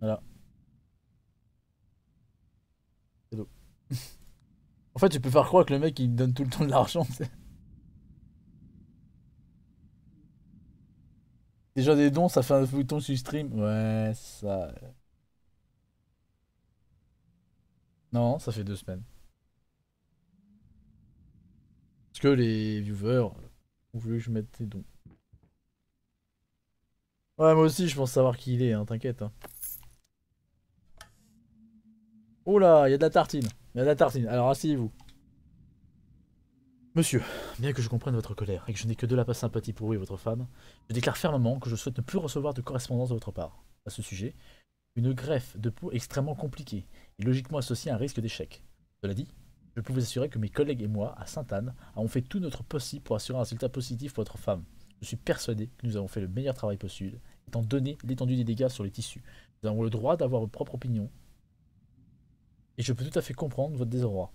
Voilà. Cadeau. en fait, tu peux faire croire que le mec il donne tout le temps de l'argent. tu sais. Déjà des dons, ça fait un bouton sur stream. Ouais, ça. Non, ça fait deux semaines. Parce que les viewers ont voulu que je mette des dons. Ouais, moi aussi, je pense savoir qui il est, hein, t'inquiète. Hein. Oh là, il y a de la tartine. Il y a de la tartine. Alors asseyez-vous. Monsieur, bien que je comprenne votre colère et que je n'ai que de la sympathie pour vous et votre femme, je déclare fermement que je souhaite ne plus recevoir de correspondance de votre part. À ce sujet, une greffe de peau extrêmement compliquée et logiquement associée à un risque d'échec. Cela dit, je peux vous assurer que mes collègues et moi, à Sainte-Anne, avons fait tout notre possible pour assurer un résultat positif pour votre femme. Je suis persuadé que nous avons fait le meilleur travail possible, étant donné l'étendue des dégâts sur les tissus. Nous avons le droit d'avoir votre propre opinion, et je peux tout à fait comprendre votre désarroi.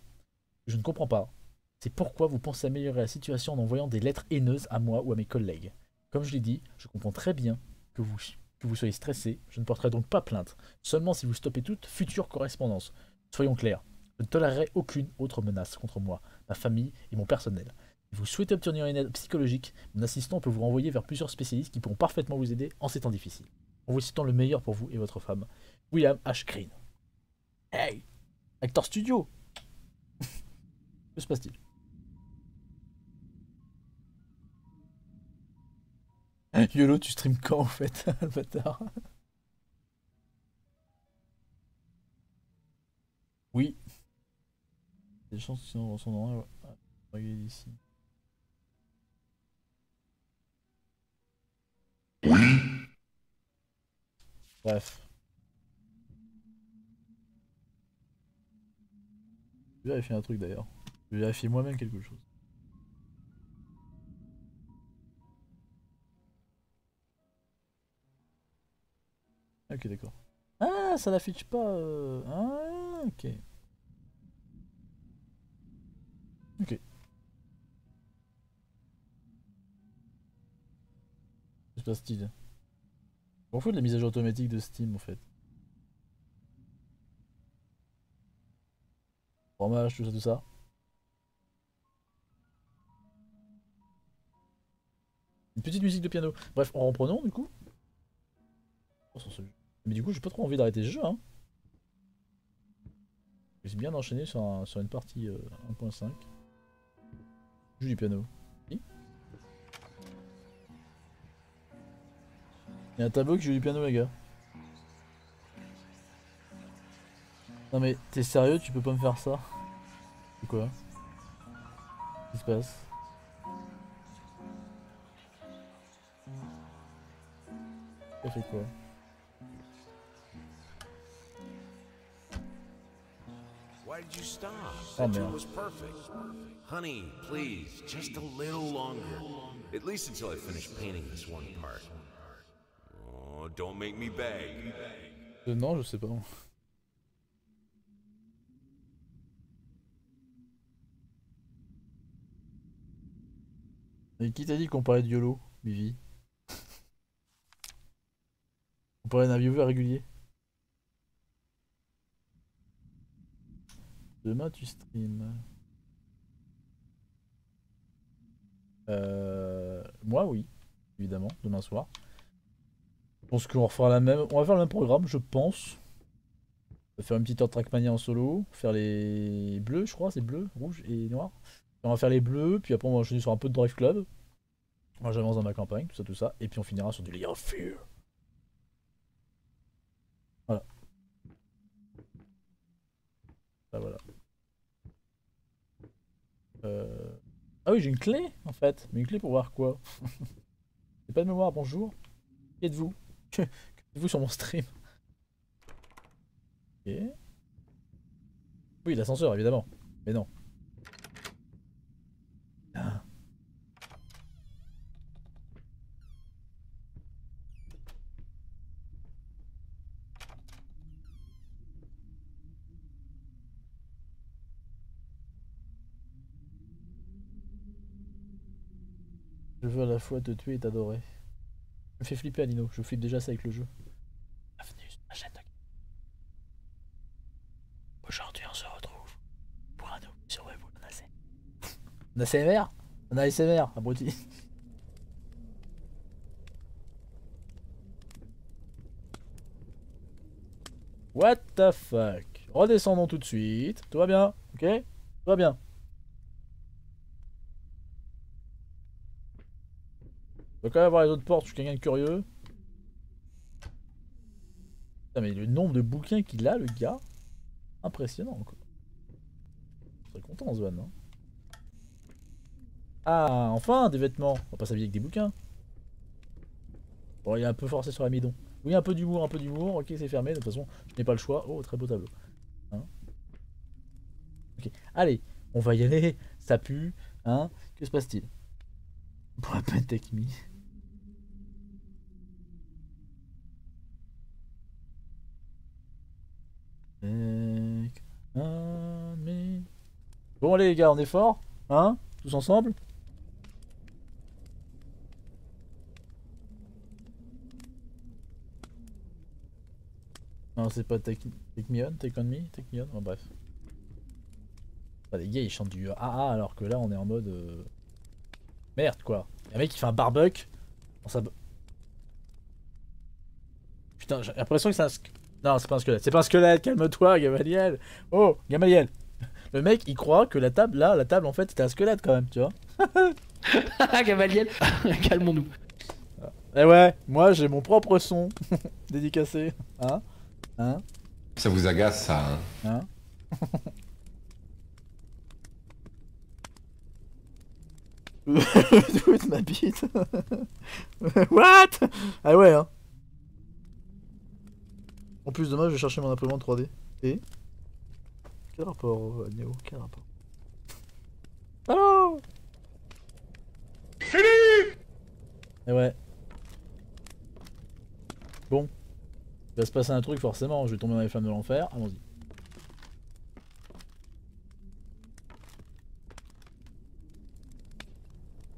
Je ne comprends pas. C'est pourquoi vous pensez améliorer la situation en envoyant des lettres haineuses à moi ou à mes collègues. Comme je l'ai dit, je comprends très bien que vous, que vous soyez stressé. Je ne porterai donc pas plainte, seulement si vous stoppez toute future correspondance. Soyons clairs, je ne tolérerai aucune autre menace contre moi, ma famille et mon personnel. Si vous souhaitez obtenir une aide psychologique, mon assistant peut vous renvoyer vers plusieurs spécialistes qui pourront parfaitement vous aider en ces temps difficiles. En vous souhaitant le meilleur pour vous et votre femme. William H. Green. Hey Acteur studio Que se passe-t-il? YOLO, tu stream quand en fait, le bâtard Oui. Des chances que sinon son nom ouais. Regarde ici. Bref. Je vais vérifier un truc d'ailleurs. Je vais vérifier moi-même quelque chose. Ok, d'accord. Ah, ça n'affiche pas. euh, Ah, ok. Ok. Que se passe-t-il On fout de la mise à jour automatique de Steam en fait. Fromage, tout ça, tout ça. Une petite musique de piano. Bref, en reprenant du coup. Oh. Mais du coup, j'ai pas trop envie d'arrêter ce jeu. Hein. J'ai bien enchaîné sur, un- sur une partie euh, 1.5. Je joue du piano. Il y a un tableau qui joue du piano, les gars. Non mais t'es sérieux, tu peux pas me faire ça? Quoi Qu'est-ce qui se passe? Ça fait quoi? Why did you stop? Oh, tune merde. was perfect. Honey, please, just a little longer. At least until I finish painting this one part. Oh, don't make me beg. Euh, non, je sais pas. Et qui t'a dit qu'on parlait de YOLO, Vivi On parlait d'un viewer régulier Demain tu stream. Euh, moi oui, évidemment, demain soir. Je pense qu'on refera la même. On va faire le même programme, je pense. On va faire une petite heure Trackmania en solo. Faire les bleus, je crois, c'est bleu, rouge et noir. On va faire les bleus, puis après on va enchaîner sur un peu de Drive Club. Moi j'avance dans ma campagne, tout ça, tout ça. Et puis on finira sur du Layer of Fear. Voilà. Ah, voilà. Euh... Ah oui, j'ai une clé en fait. Mais une clé pour voir quoi? J'ai pas de mémoire, bonjour. Qui êtes-vous? Que faites-vous sur mon stream? Ok. Oui, l'ascenseur évidemment. Mais non. Ah. Je veux à la fois te tuer et t'adorer. Je me fais flipper Alino, je flippe déjà ça avec le jeu. Aujourd'hui on se retrouve pour un nouveau sur AC. En ACMR En ASMR, abruti. What the fuck? Redescendons tout de suite. Tout va bien, ok? Tout va bien. On va quand même voir les autres portes, je suis quelqu'un de curieux. Putain, mais le nombre de bouquins qu'il a, le gars, impressionnant quoi. Je serais content, Zwan. Hein. Ah, enfin, des vêtements. On va pas s'habiller avec des bouquins. Bon, il est un peu forcé sur l'amidon. Oui, un peu d'humour, un peu d'humour. Ok, c'est fermé. De toute façon, je n'ai pas le choix. Oh, très beau tableau. Hein ok, allez, on va y aller. Ça pue. Hein Que se passe-t-il? Pour la peine Bon allez les gars, on est fort Hein Tous ensemble Non, c'est pas take, take me on, take on me, take me on, bref. Ah, les gars ils chantent du AA alors que là on est en mode... euh, Merde quoi. Y'a un mec qui fait un barbuck. Putain, j'ai l'impression que c'est un... Non, c'est pas un squelette. C'est pas un squelette, calme-toi Gamaliel. Oh, Gamaliel. Le mec il croit que la table là, la table en fait c'était un squelette quand même, tu vois. Ah, Gamaliel, calmons-nous. Eh ouais, moi j'ai mon propre son dédicacé. Hein Hein Ça vous agace, ça, hein Hein Toute ma bite? What? Ah ouais, hein. En plus, demain, je vais chercher mon imprimante 3D. Et Quel rapport, euh, Néo Quel rapport? Allô? Philippe Eh ouais. Bon. Il va se passer un truc, forcément. Je vais tomber dans les flammes de l'enfer. Allons-y.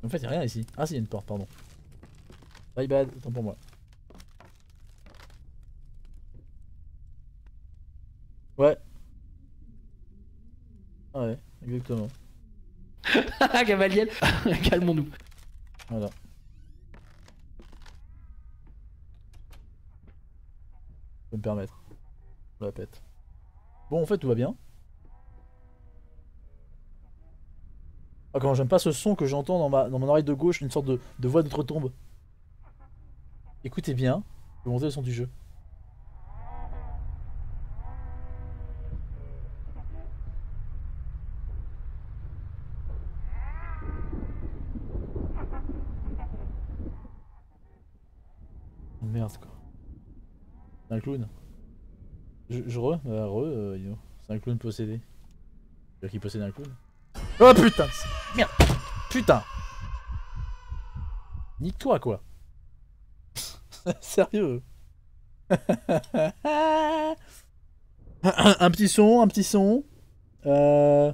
En fait, y'a rien ici. Ah, si, y a une porte, pardon. Bye bad, autant pour moi. Ouais. Ah Ouais, exactement. Gamaliel, calmons-nous. Voilà. Je peux me permettre. Je la pète. Bon, en fait, tout va bien. Ah, comment j'aime pas ce son que j'entends dans, ma, dans mon oreille de gauche, une sorte de, de voix d'outre-tombe. Écoutez bien, je vais monter le son du jeu. Oh, Merde quoi. C'est un clown. Je, je re, bah, re, euh, c'est un clown possédé. C'est-à-dire qu'il possède un clown. Oh putain Merde Putain Nique-toi, quoi. Sérieux. un petit son, un petit son. Euh...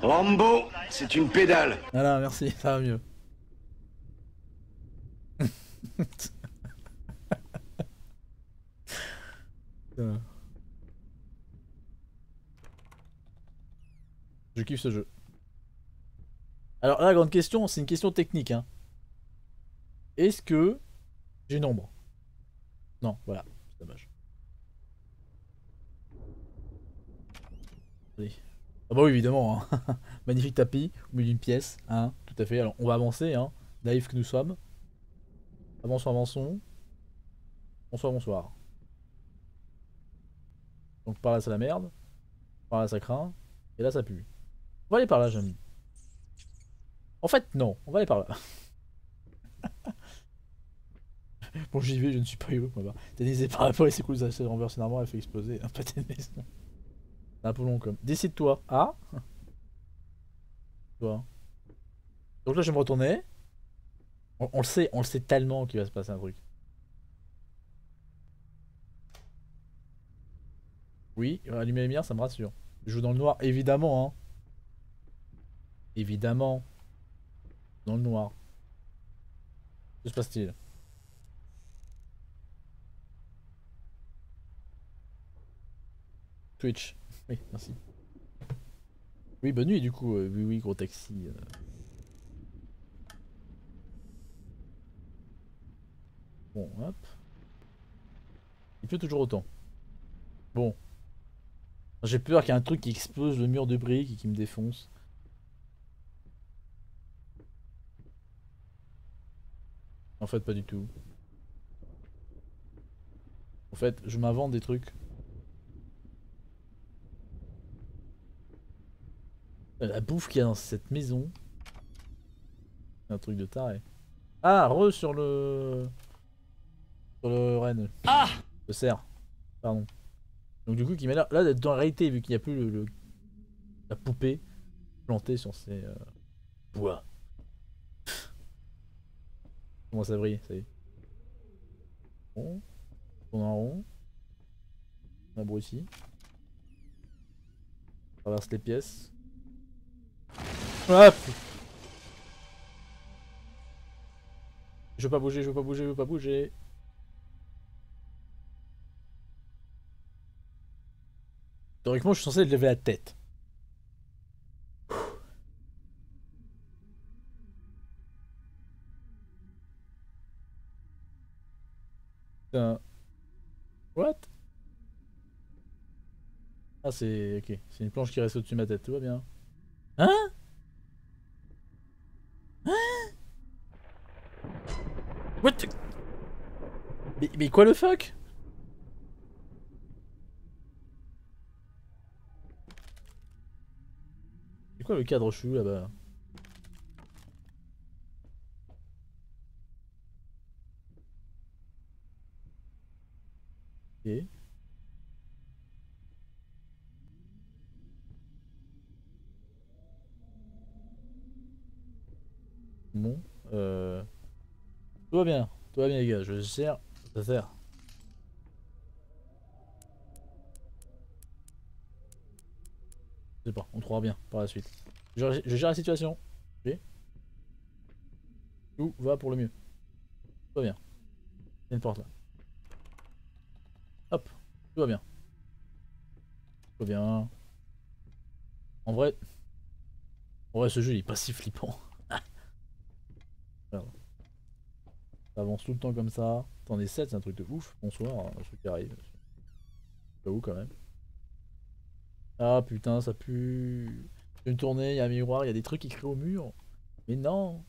Rambo, c'est une pédale. Voilà, merci, ça va mieux. Je kiffe ce jeu. Alors là, la grande question, c'est une question technique. Hein. Est-ce que j'ai nombre Non, voilà, c'est dommage. Ah bah oui, évidemment. hein. Magnifique tapis au milieu d'une pièce. Hein, tout à fait. Alors, on va avancer. Hein. Naïfs que nous sommes. Avançons, avançons. Bonsoir, bonsoir. Donc par là, c'est la merde. Par là, ça craint. Et là, ça pue. On va aller par là, j'aime. En fait, non. On va aller par là. bon, j'y vais, je ne suis pas eu. Ténisé par la police, c'est cool, ça s'est renversé normalement, elle fait exploser un pâté de maison. C'est un peu long comme. Décide-toi. Ah Toi. Donc là, je vais me retourner. On le sait, on le sait tellement qu'il va se passer un truc. Oui, allumer les lumières, ça me rassure. Je joue dans le noir, évidemment, hein. Évidemment. Dans le noir. Que se passe-t-il? Twitch. Oui, merci. Oui, bonne nuit du coup. euh, oui, oui, gros taxi. euh. Bon, hop. Il pleut toujours autant. Bon. J'ai peur qu'il y ait un truc qui explose le mur de briques et qui me défonce. En fait, pas du tout. En fait, je m'invente des trucs. La bouffe qu'il y a dans cette maison. C'est un truc de taré. Ah, re sur le. Sur le renne. Ah Le cerf. Pardon. Donc du coup, qui m'a là dans la réalité vu qu'il n'y a plus le, la poupée plantée sur ses euh, bois. Comment ça brille, ça y est. Bon. On en rond. On abrutit. On traverse les pièces. Hop Je veux pas bouger, je veux pas bouger, je veux pas bouger. Théoriquement, je suis censé lever la tête. Putain. What? Ah, c'est. Ok. C'est une planche qui reste au-dessus de ma tête, tout va bien. Hein? Hein? What the- mais, mais quoi le fuck? Quoi le cadre chelou là-bas Ok. Bon, euh... Tout va bien, tout va bien les gars, je sers, ça sert. Je sais pas, on trouvera bien par la suite. Je, gère- la situation. Tout va pour le mieux. Tout va bien. Une porte là. Hop, tout va bien. Va bien. En vrai... En vrai ce jeu il est pas si flippant. Ça avance tout le temps comme ça. T'en es 7, c'est un truc de ouf. Bonsoir, un truc qui arrive. Pas où quand même. Ah putain, ça pue. Me tourner, il y a un miroir, il y a des trucs écrits au mur. Mais non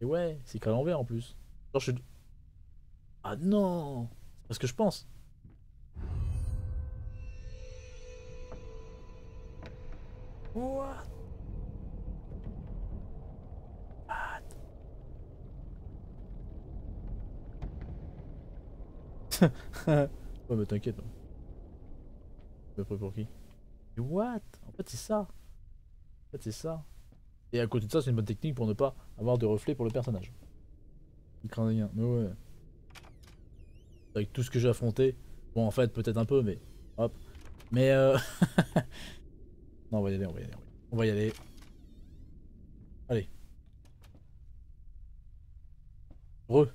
Et ouais, c'est écrit à l'envers en plus. Je... Ah non C'est pas ce que je pense. What? Ouais, mais t'inquiète. M'as pris pour qui? What? En fait, c'est ça. En fait, c'est ça. Et à côté de ça, c'est une bonne technique pour ne pas avoir de reflet pour le personnage. Il craint rien, mais ouais. Avec tout ce que j'ai affronté. Bon, en fait, peut-être un peu, mais hop. Mais euh... non, on va y aller, on va y aller. On va y aller. Allez. Re,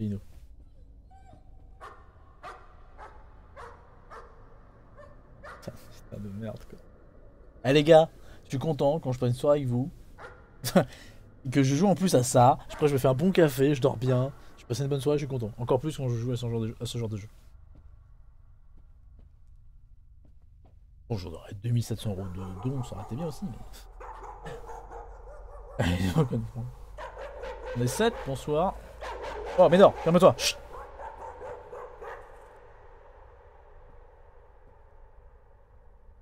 Lino. Putain, de merde quoi. Eh les gars, je suis content quand je passe une soirée avec vous. Que je joue en plus à ça. Après je me fais un bon café, je dors bien. Je passe une bonne soirée, je suis content. Encore plus quand je joue à ce genre de, jeu. Bon, j'en aurais 2700 euros de dons, ça aurait été bien aussi. Mais... On est 7, bonsoir. Oh, mais non, calme-toi.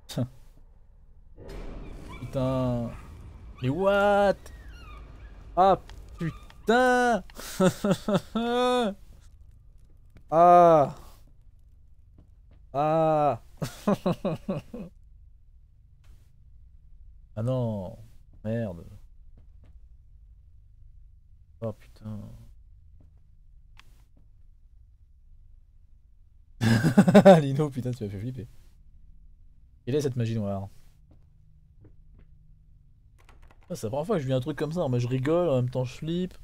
Tiens. Putain. Mais what? Ah, putain Ah Ah Ah non Merde. Oh putain. Lino, putain, tu m'as fait flipper. Quelle est cette magie noire? C'est la première fois que je vis un truc comme ça. Moi, je rigole, en même temps, je flippe.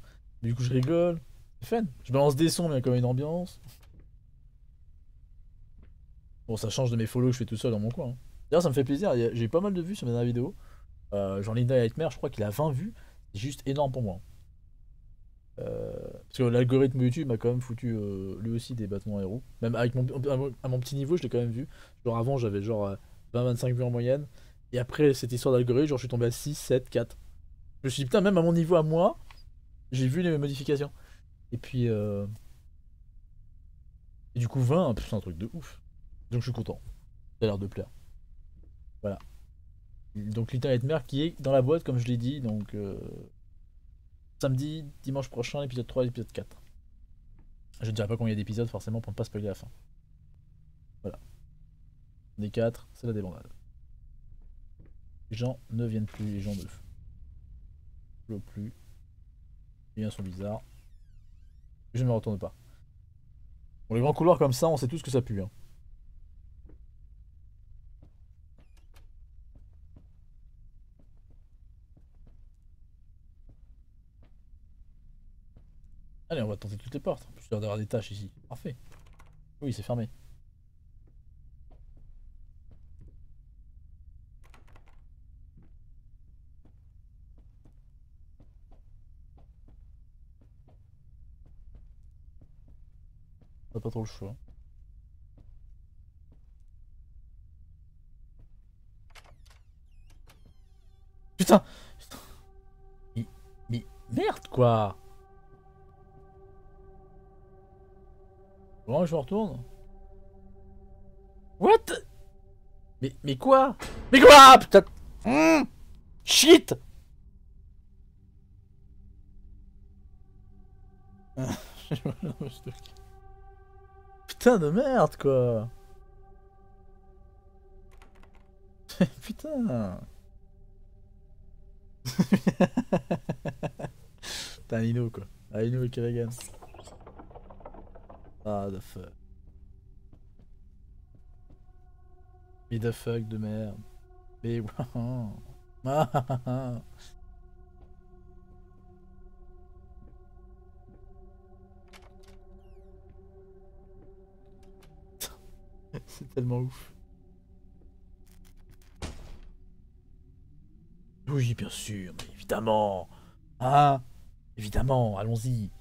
Du coup, je rigole. C'est fun. Je balance des sons, mais il y a quand même une ambiance. Bon, ça change de mes follow que je fais tout seul dans mon coin. hein. D'ailleurs, ça me fait plaisir. J'ai eu pas mal de vues sur mes dernières vidéos. Euh, genre Linda Nightmare, je crois qu'il a 20 vues. C'est juste énorme pour moi. Euh, parce que l'algorithme YouTube m'a quand même foutu euh, lui aussi des battements héros. Même avec mon, à mon- à petit niveau, je l'ai quand même vu. Genre avant, j'avais genre euh, 20-25 vues en moyenne. Et après cette histoire d'algorithme, genre je suis tombé à 6, 7, 4. Je me suis dit, putain, même à mon niveau à moi, j'ai vu les modifications. Et puis. euh, Et du coup, 20, pff, c'est un truc de ouf. Donc je suis content. Ça a l'air de plaire. Voilà. Donc Nightmare qui est dans la boîte, comme je l'ai dit. Donc. euh, Samedi, dimanche prochain, épisode 3 et épisode 4. Je ne dirai pas combien il y a d'épisodes forcément pour ne pas spoiler la fin. Voilà. Des 4, c'est la débandade. Les gens ne viennent plus, les gens ne flot plus. Les liens sont bizarres. Je ne me retourne pas. Bon, les grands couloirs comme ça, on sait tous que ça pue. hein. Allez, on va tenter toutes les portes. Plus, il y a l'air d'avoir des tâches ici. Parfait. Oui, c'est fermé. Le choix. Putain. Mais, mais merde quoi. Bon, je retourne. What? Mais, mais quoi? Mais quoi? Putain. Hmm. Shit Putain de merde quoi. Putain. Putain Lino quoi. Ah Lino et Kerrigan. Ah the fuck. Mais the fuck de merde. Mais Ah, C'est tellement ouf. Oui, bien sûr, mais évidemment. Ah, évidemment, allons-y.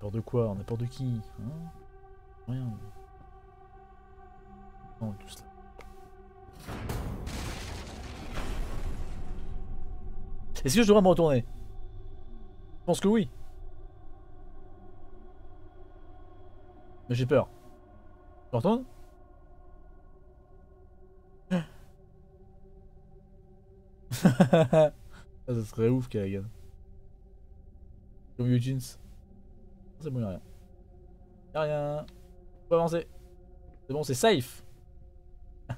Peur de quoi On a peur de qui hein Rien. Non, tout cela. Est-ce que je devrais me retourner? Je pense que oui. Mais j'ai peur. Tu retournes Ça serait ouf qu'elle gagne. Comme Eugene. C'est bon, y'a rien. Y'a rien. On peut avancer. C'est bon, c'est safe.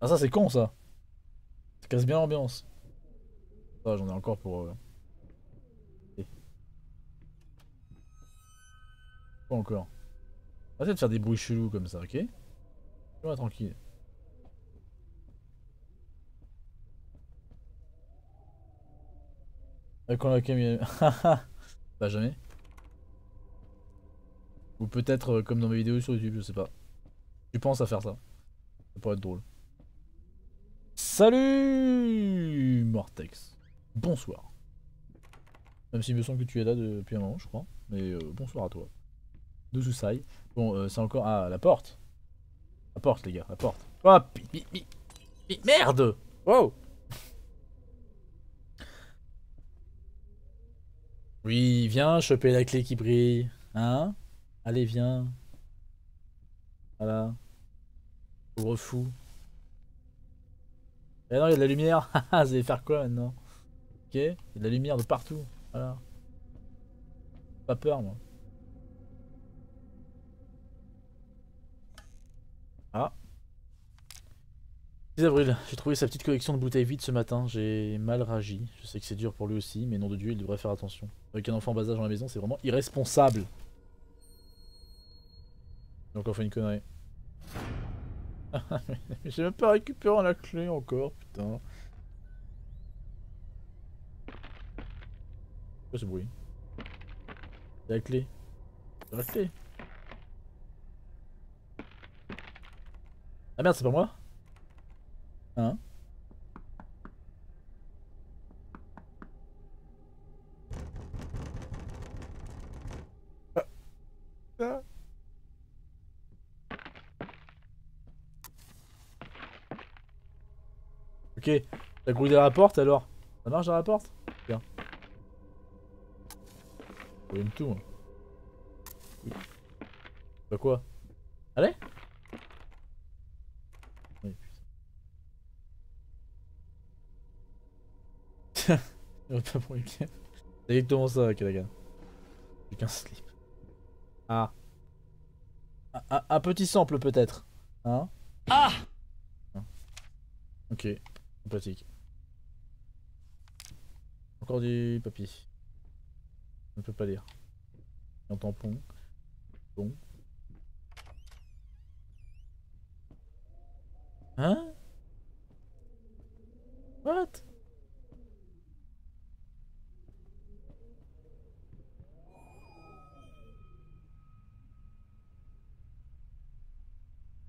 ah ça c'est con ça. Ça casse bien l'ambiance. J'en ai encore pour... Euh... Pas encore. Arrêtez de faire des bruits chelous comme ça, ok? Laisse-moi tranquille. Avec la cam... bah jamais. Ou peut-être euh, comme dans mes vidéos sur YouTube, je sais pas. Tu penses à faire ça. Ça pourrait être drôle. Salut Mortex. Bonsoir. Même s'il me semble que tu es là depuis un moment, je crois. Mais euh, bonsoir à toi. Douzousaï. Bon, euh, c'est encore... Ah, la porte. La porte, les gars, la porte. Oh, pi, pi, pi, merde Wow Oui, viens choper la clé qui brille. Hein? Allez, viens. Voilà. Pauvre fou. Eh non, il y a de la lumière. Haha, vous allez faire quoi maintenant? Ok Il y a de la lumière de partout. Voilà. Pas peur, moi. Ah. 10 avril, j'ai trouvé sa petite collection de bouteilles vides ce matin, j'ai mal ragi. Je sais que c'est dur pour lui aussi, mais nom de Dieu, il devrait faire attention. Avec un enfant en bas âge dans la maison, c'est vraiment irresponsable. J'ai encore fait une connerie. j'ai même pas récupéré la clé encore, putain. Quoi bruit la clé. La clé. Ah merde, c'est pas moi Hein Ah. Ok, t'as grouillé la porte alors Ça marche dans la porte? Bien. J'aime tout. Oui. Bah quoi? Allez? Oui, putain. Pas pour pieds. C'est exactement ça, Kalagan. J'ai qu'un slip. Ah. Un, un- un petit sample peut-être. Hein? Ah Ok, sympathique. Encore du papier. Je ne peux pas lire. Un tampon. Bon. Hein? What?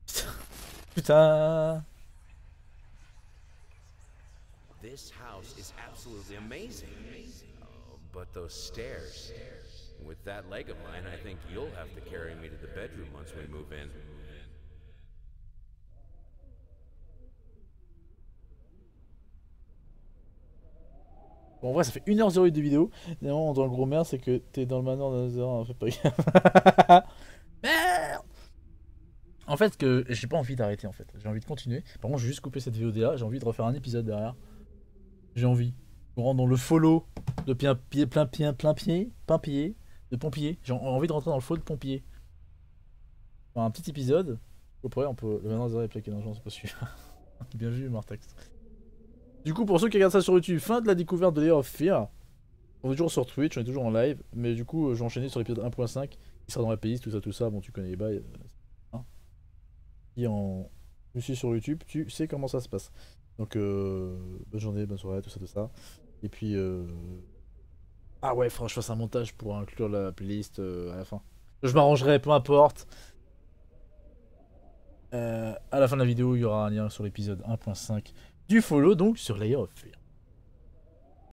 Putain This house is absolutely amazing. But those stairs. With that leg of mine, I think you'll have to carry me to the bedroom once we move in. Bon, en vrai, ça fait 1h08 de vidéo. Évidemment, dans le gros merde, c'est que t'es dans le manoir de Nazar, hein, fais pas gaffe. Merde En fait, que j'ai pas envie d'arrêter, en fait. J'ai envie de continuer. Par contre, je vais juste couper cette VODA. J'ai envie de refaire un épisode derrière. J'ai envie. Rentre dans le follow de plein pied, plein pied, plein pied, plein pied, de pompier. J'ai envie de rentrer dans le follow de pompier. Faire un petit épisode. Après, on peut. Le manoir de Nazar est plaqué dans le genre, c'est pas celui-là. Bien vu, Martex. Du coup, pour ceux qui regardent ça sur YouTube, fin de la découverte de Layer of Fear. On est toujours sur Twitch, on est toujours en live. Mais du coup, j'ai enchaîné sur l'épisode 1.5. Qui sera dans la playlist, tout ça, tout ça. Bon, tu connais les bails. euh, hein. En. Je suis sur YouTube, tu sais comment ça se passe. Donc, euh, bonne journée, bonne soirée, tout ça, tout ça. Et puis. Euh... Ah ouais, faudra que je fasse un montage pour inclure la playlist euh, à la fin. Je m'arrangerai, peu importe. Euh, à la fin de la vidéo, il y aura un lien sur l'épisode 1.5 du follow, donc sur Layer of Fear.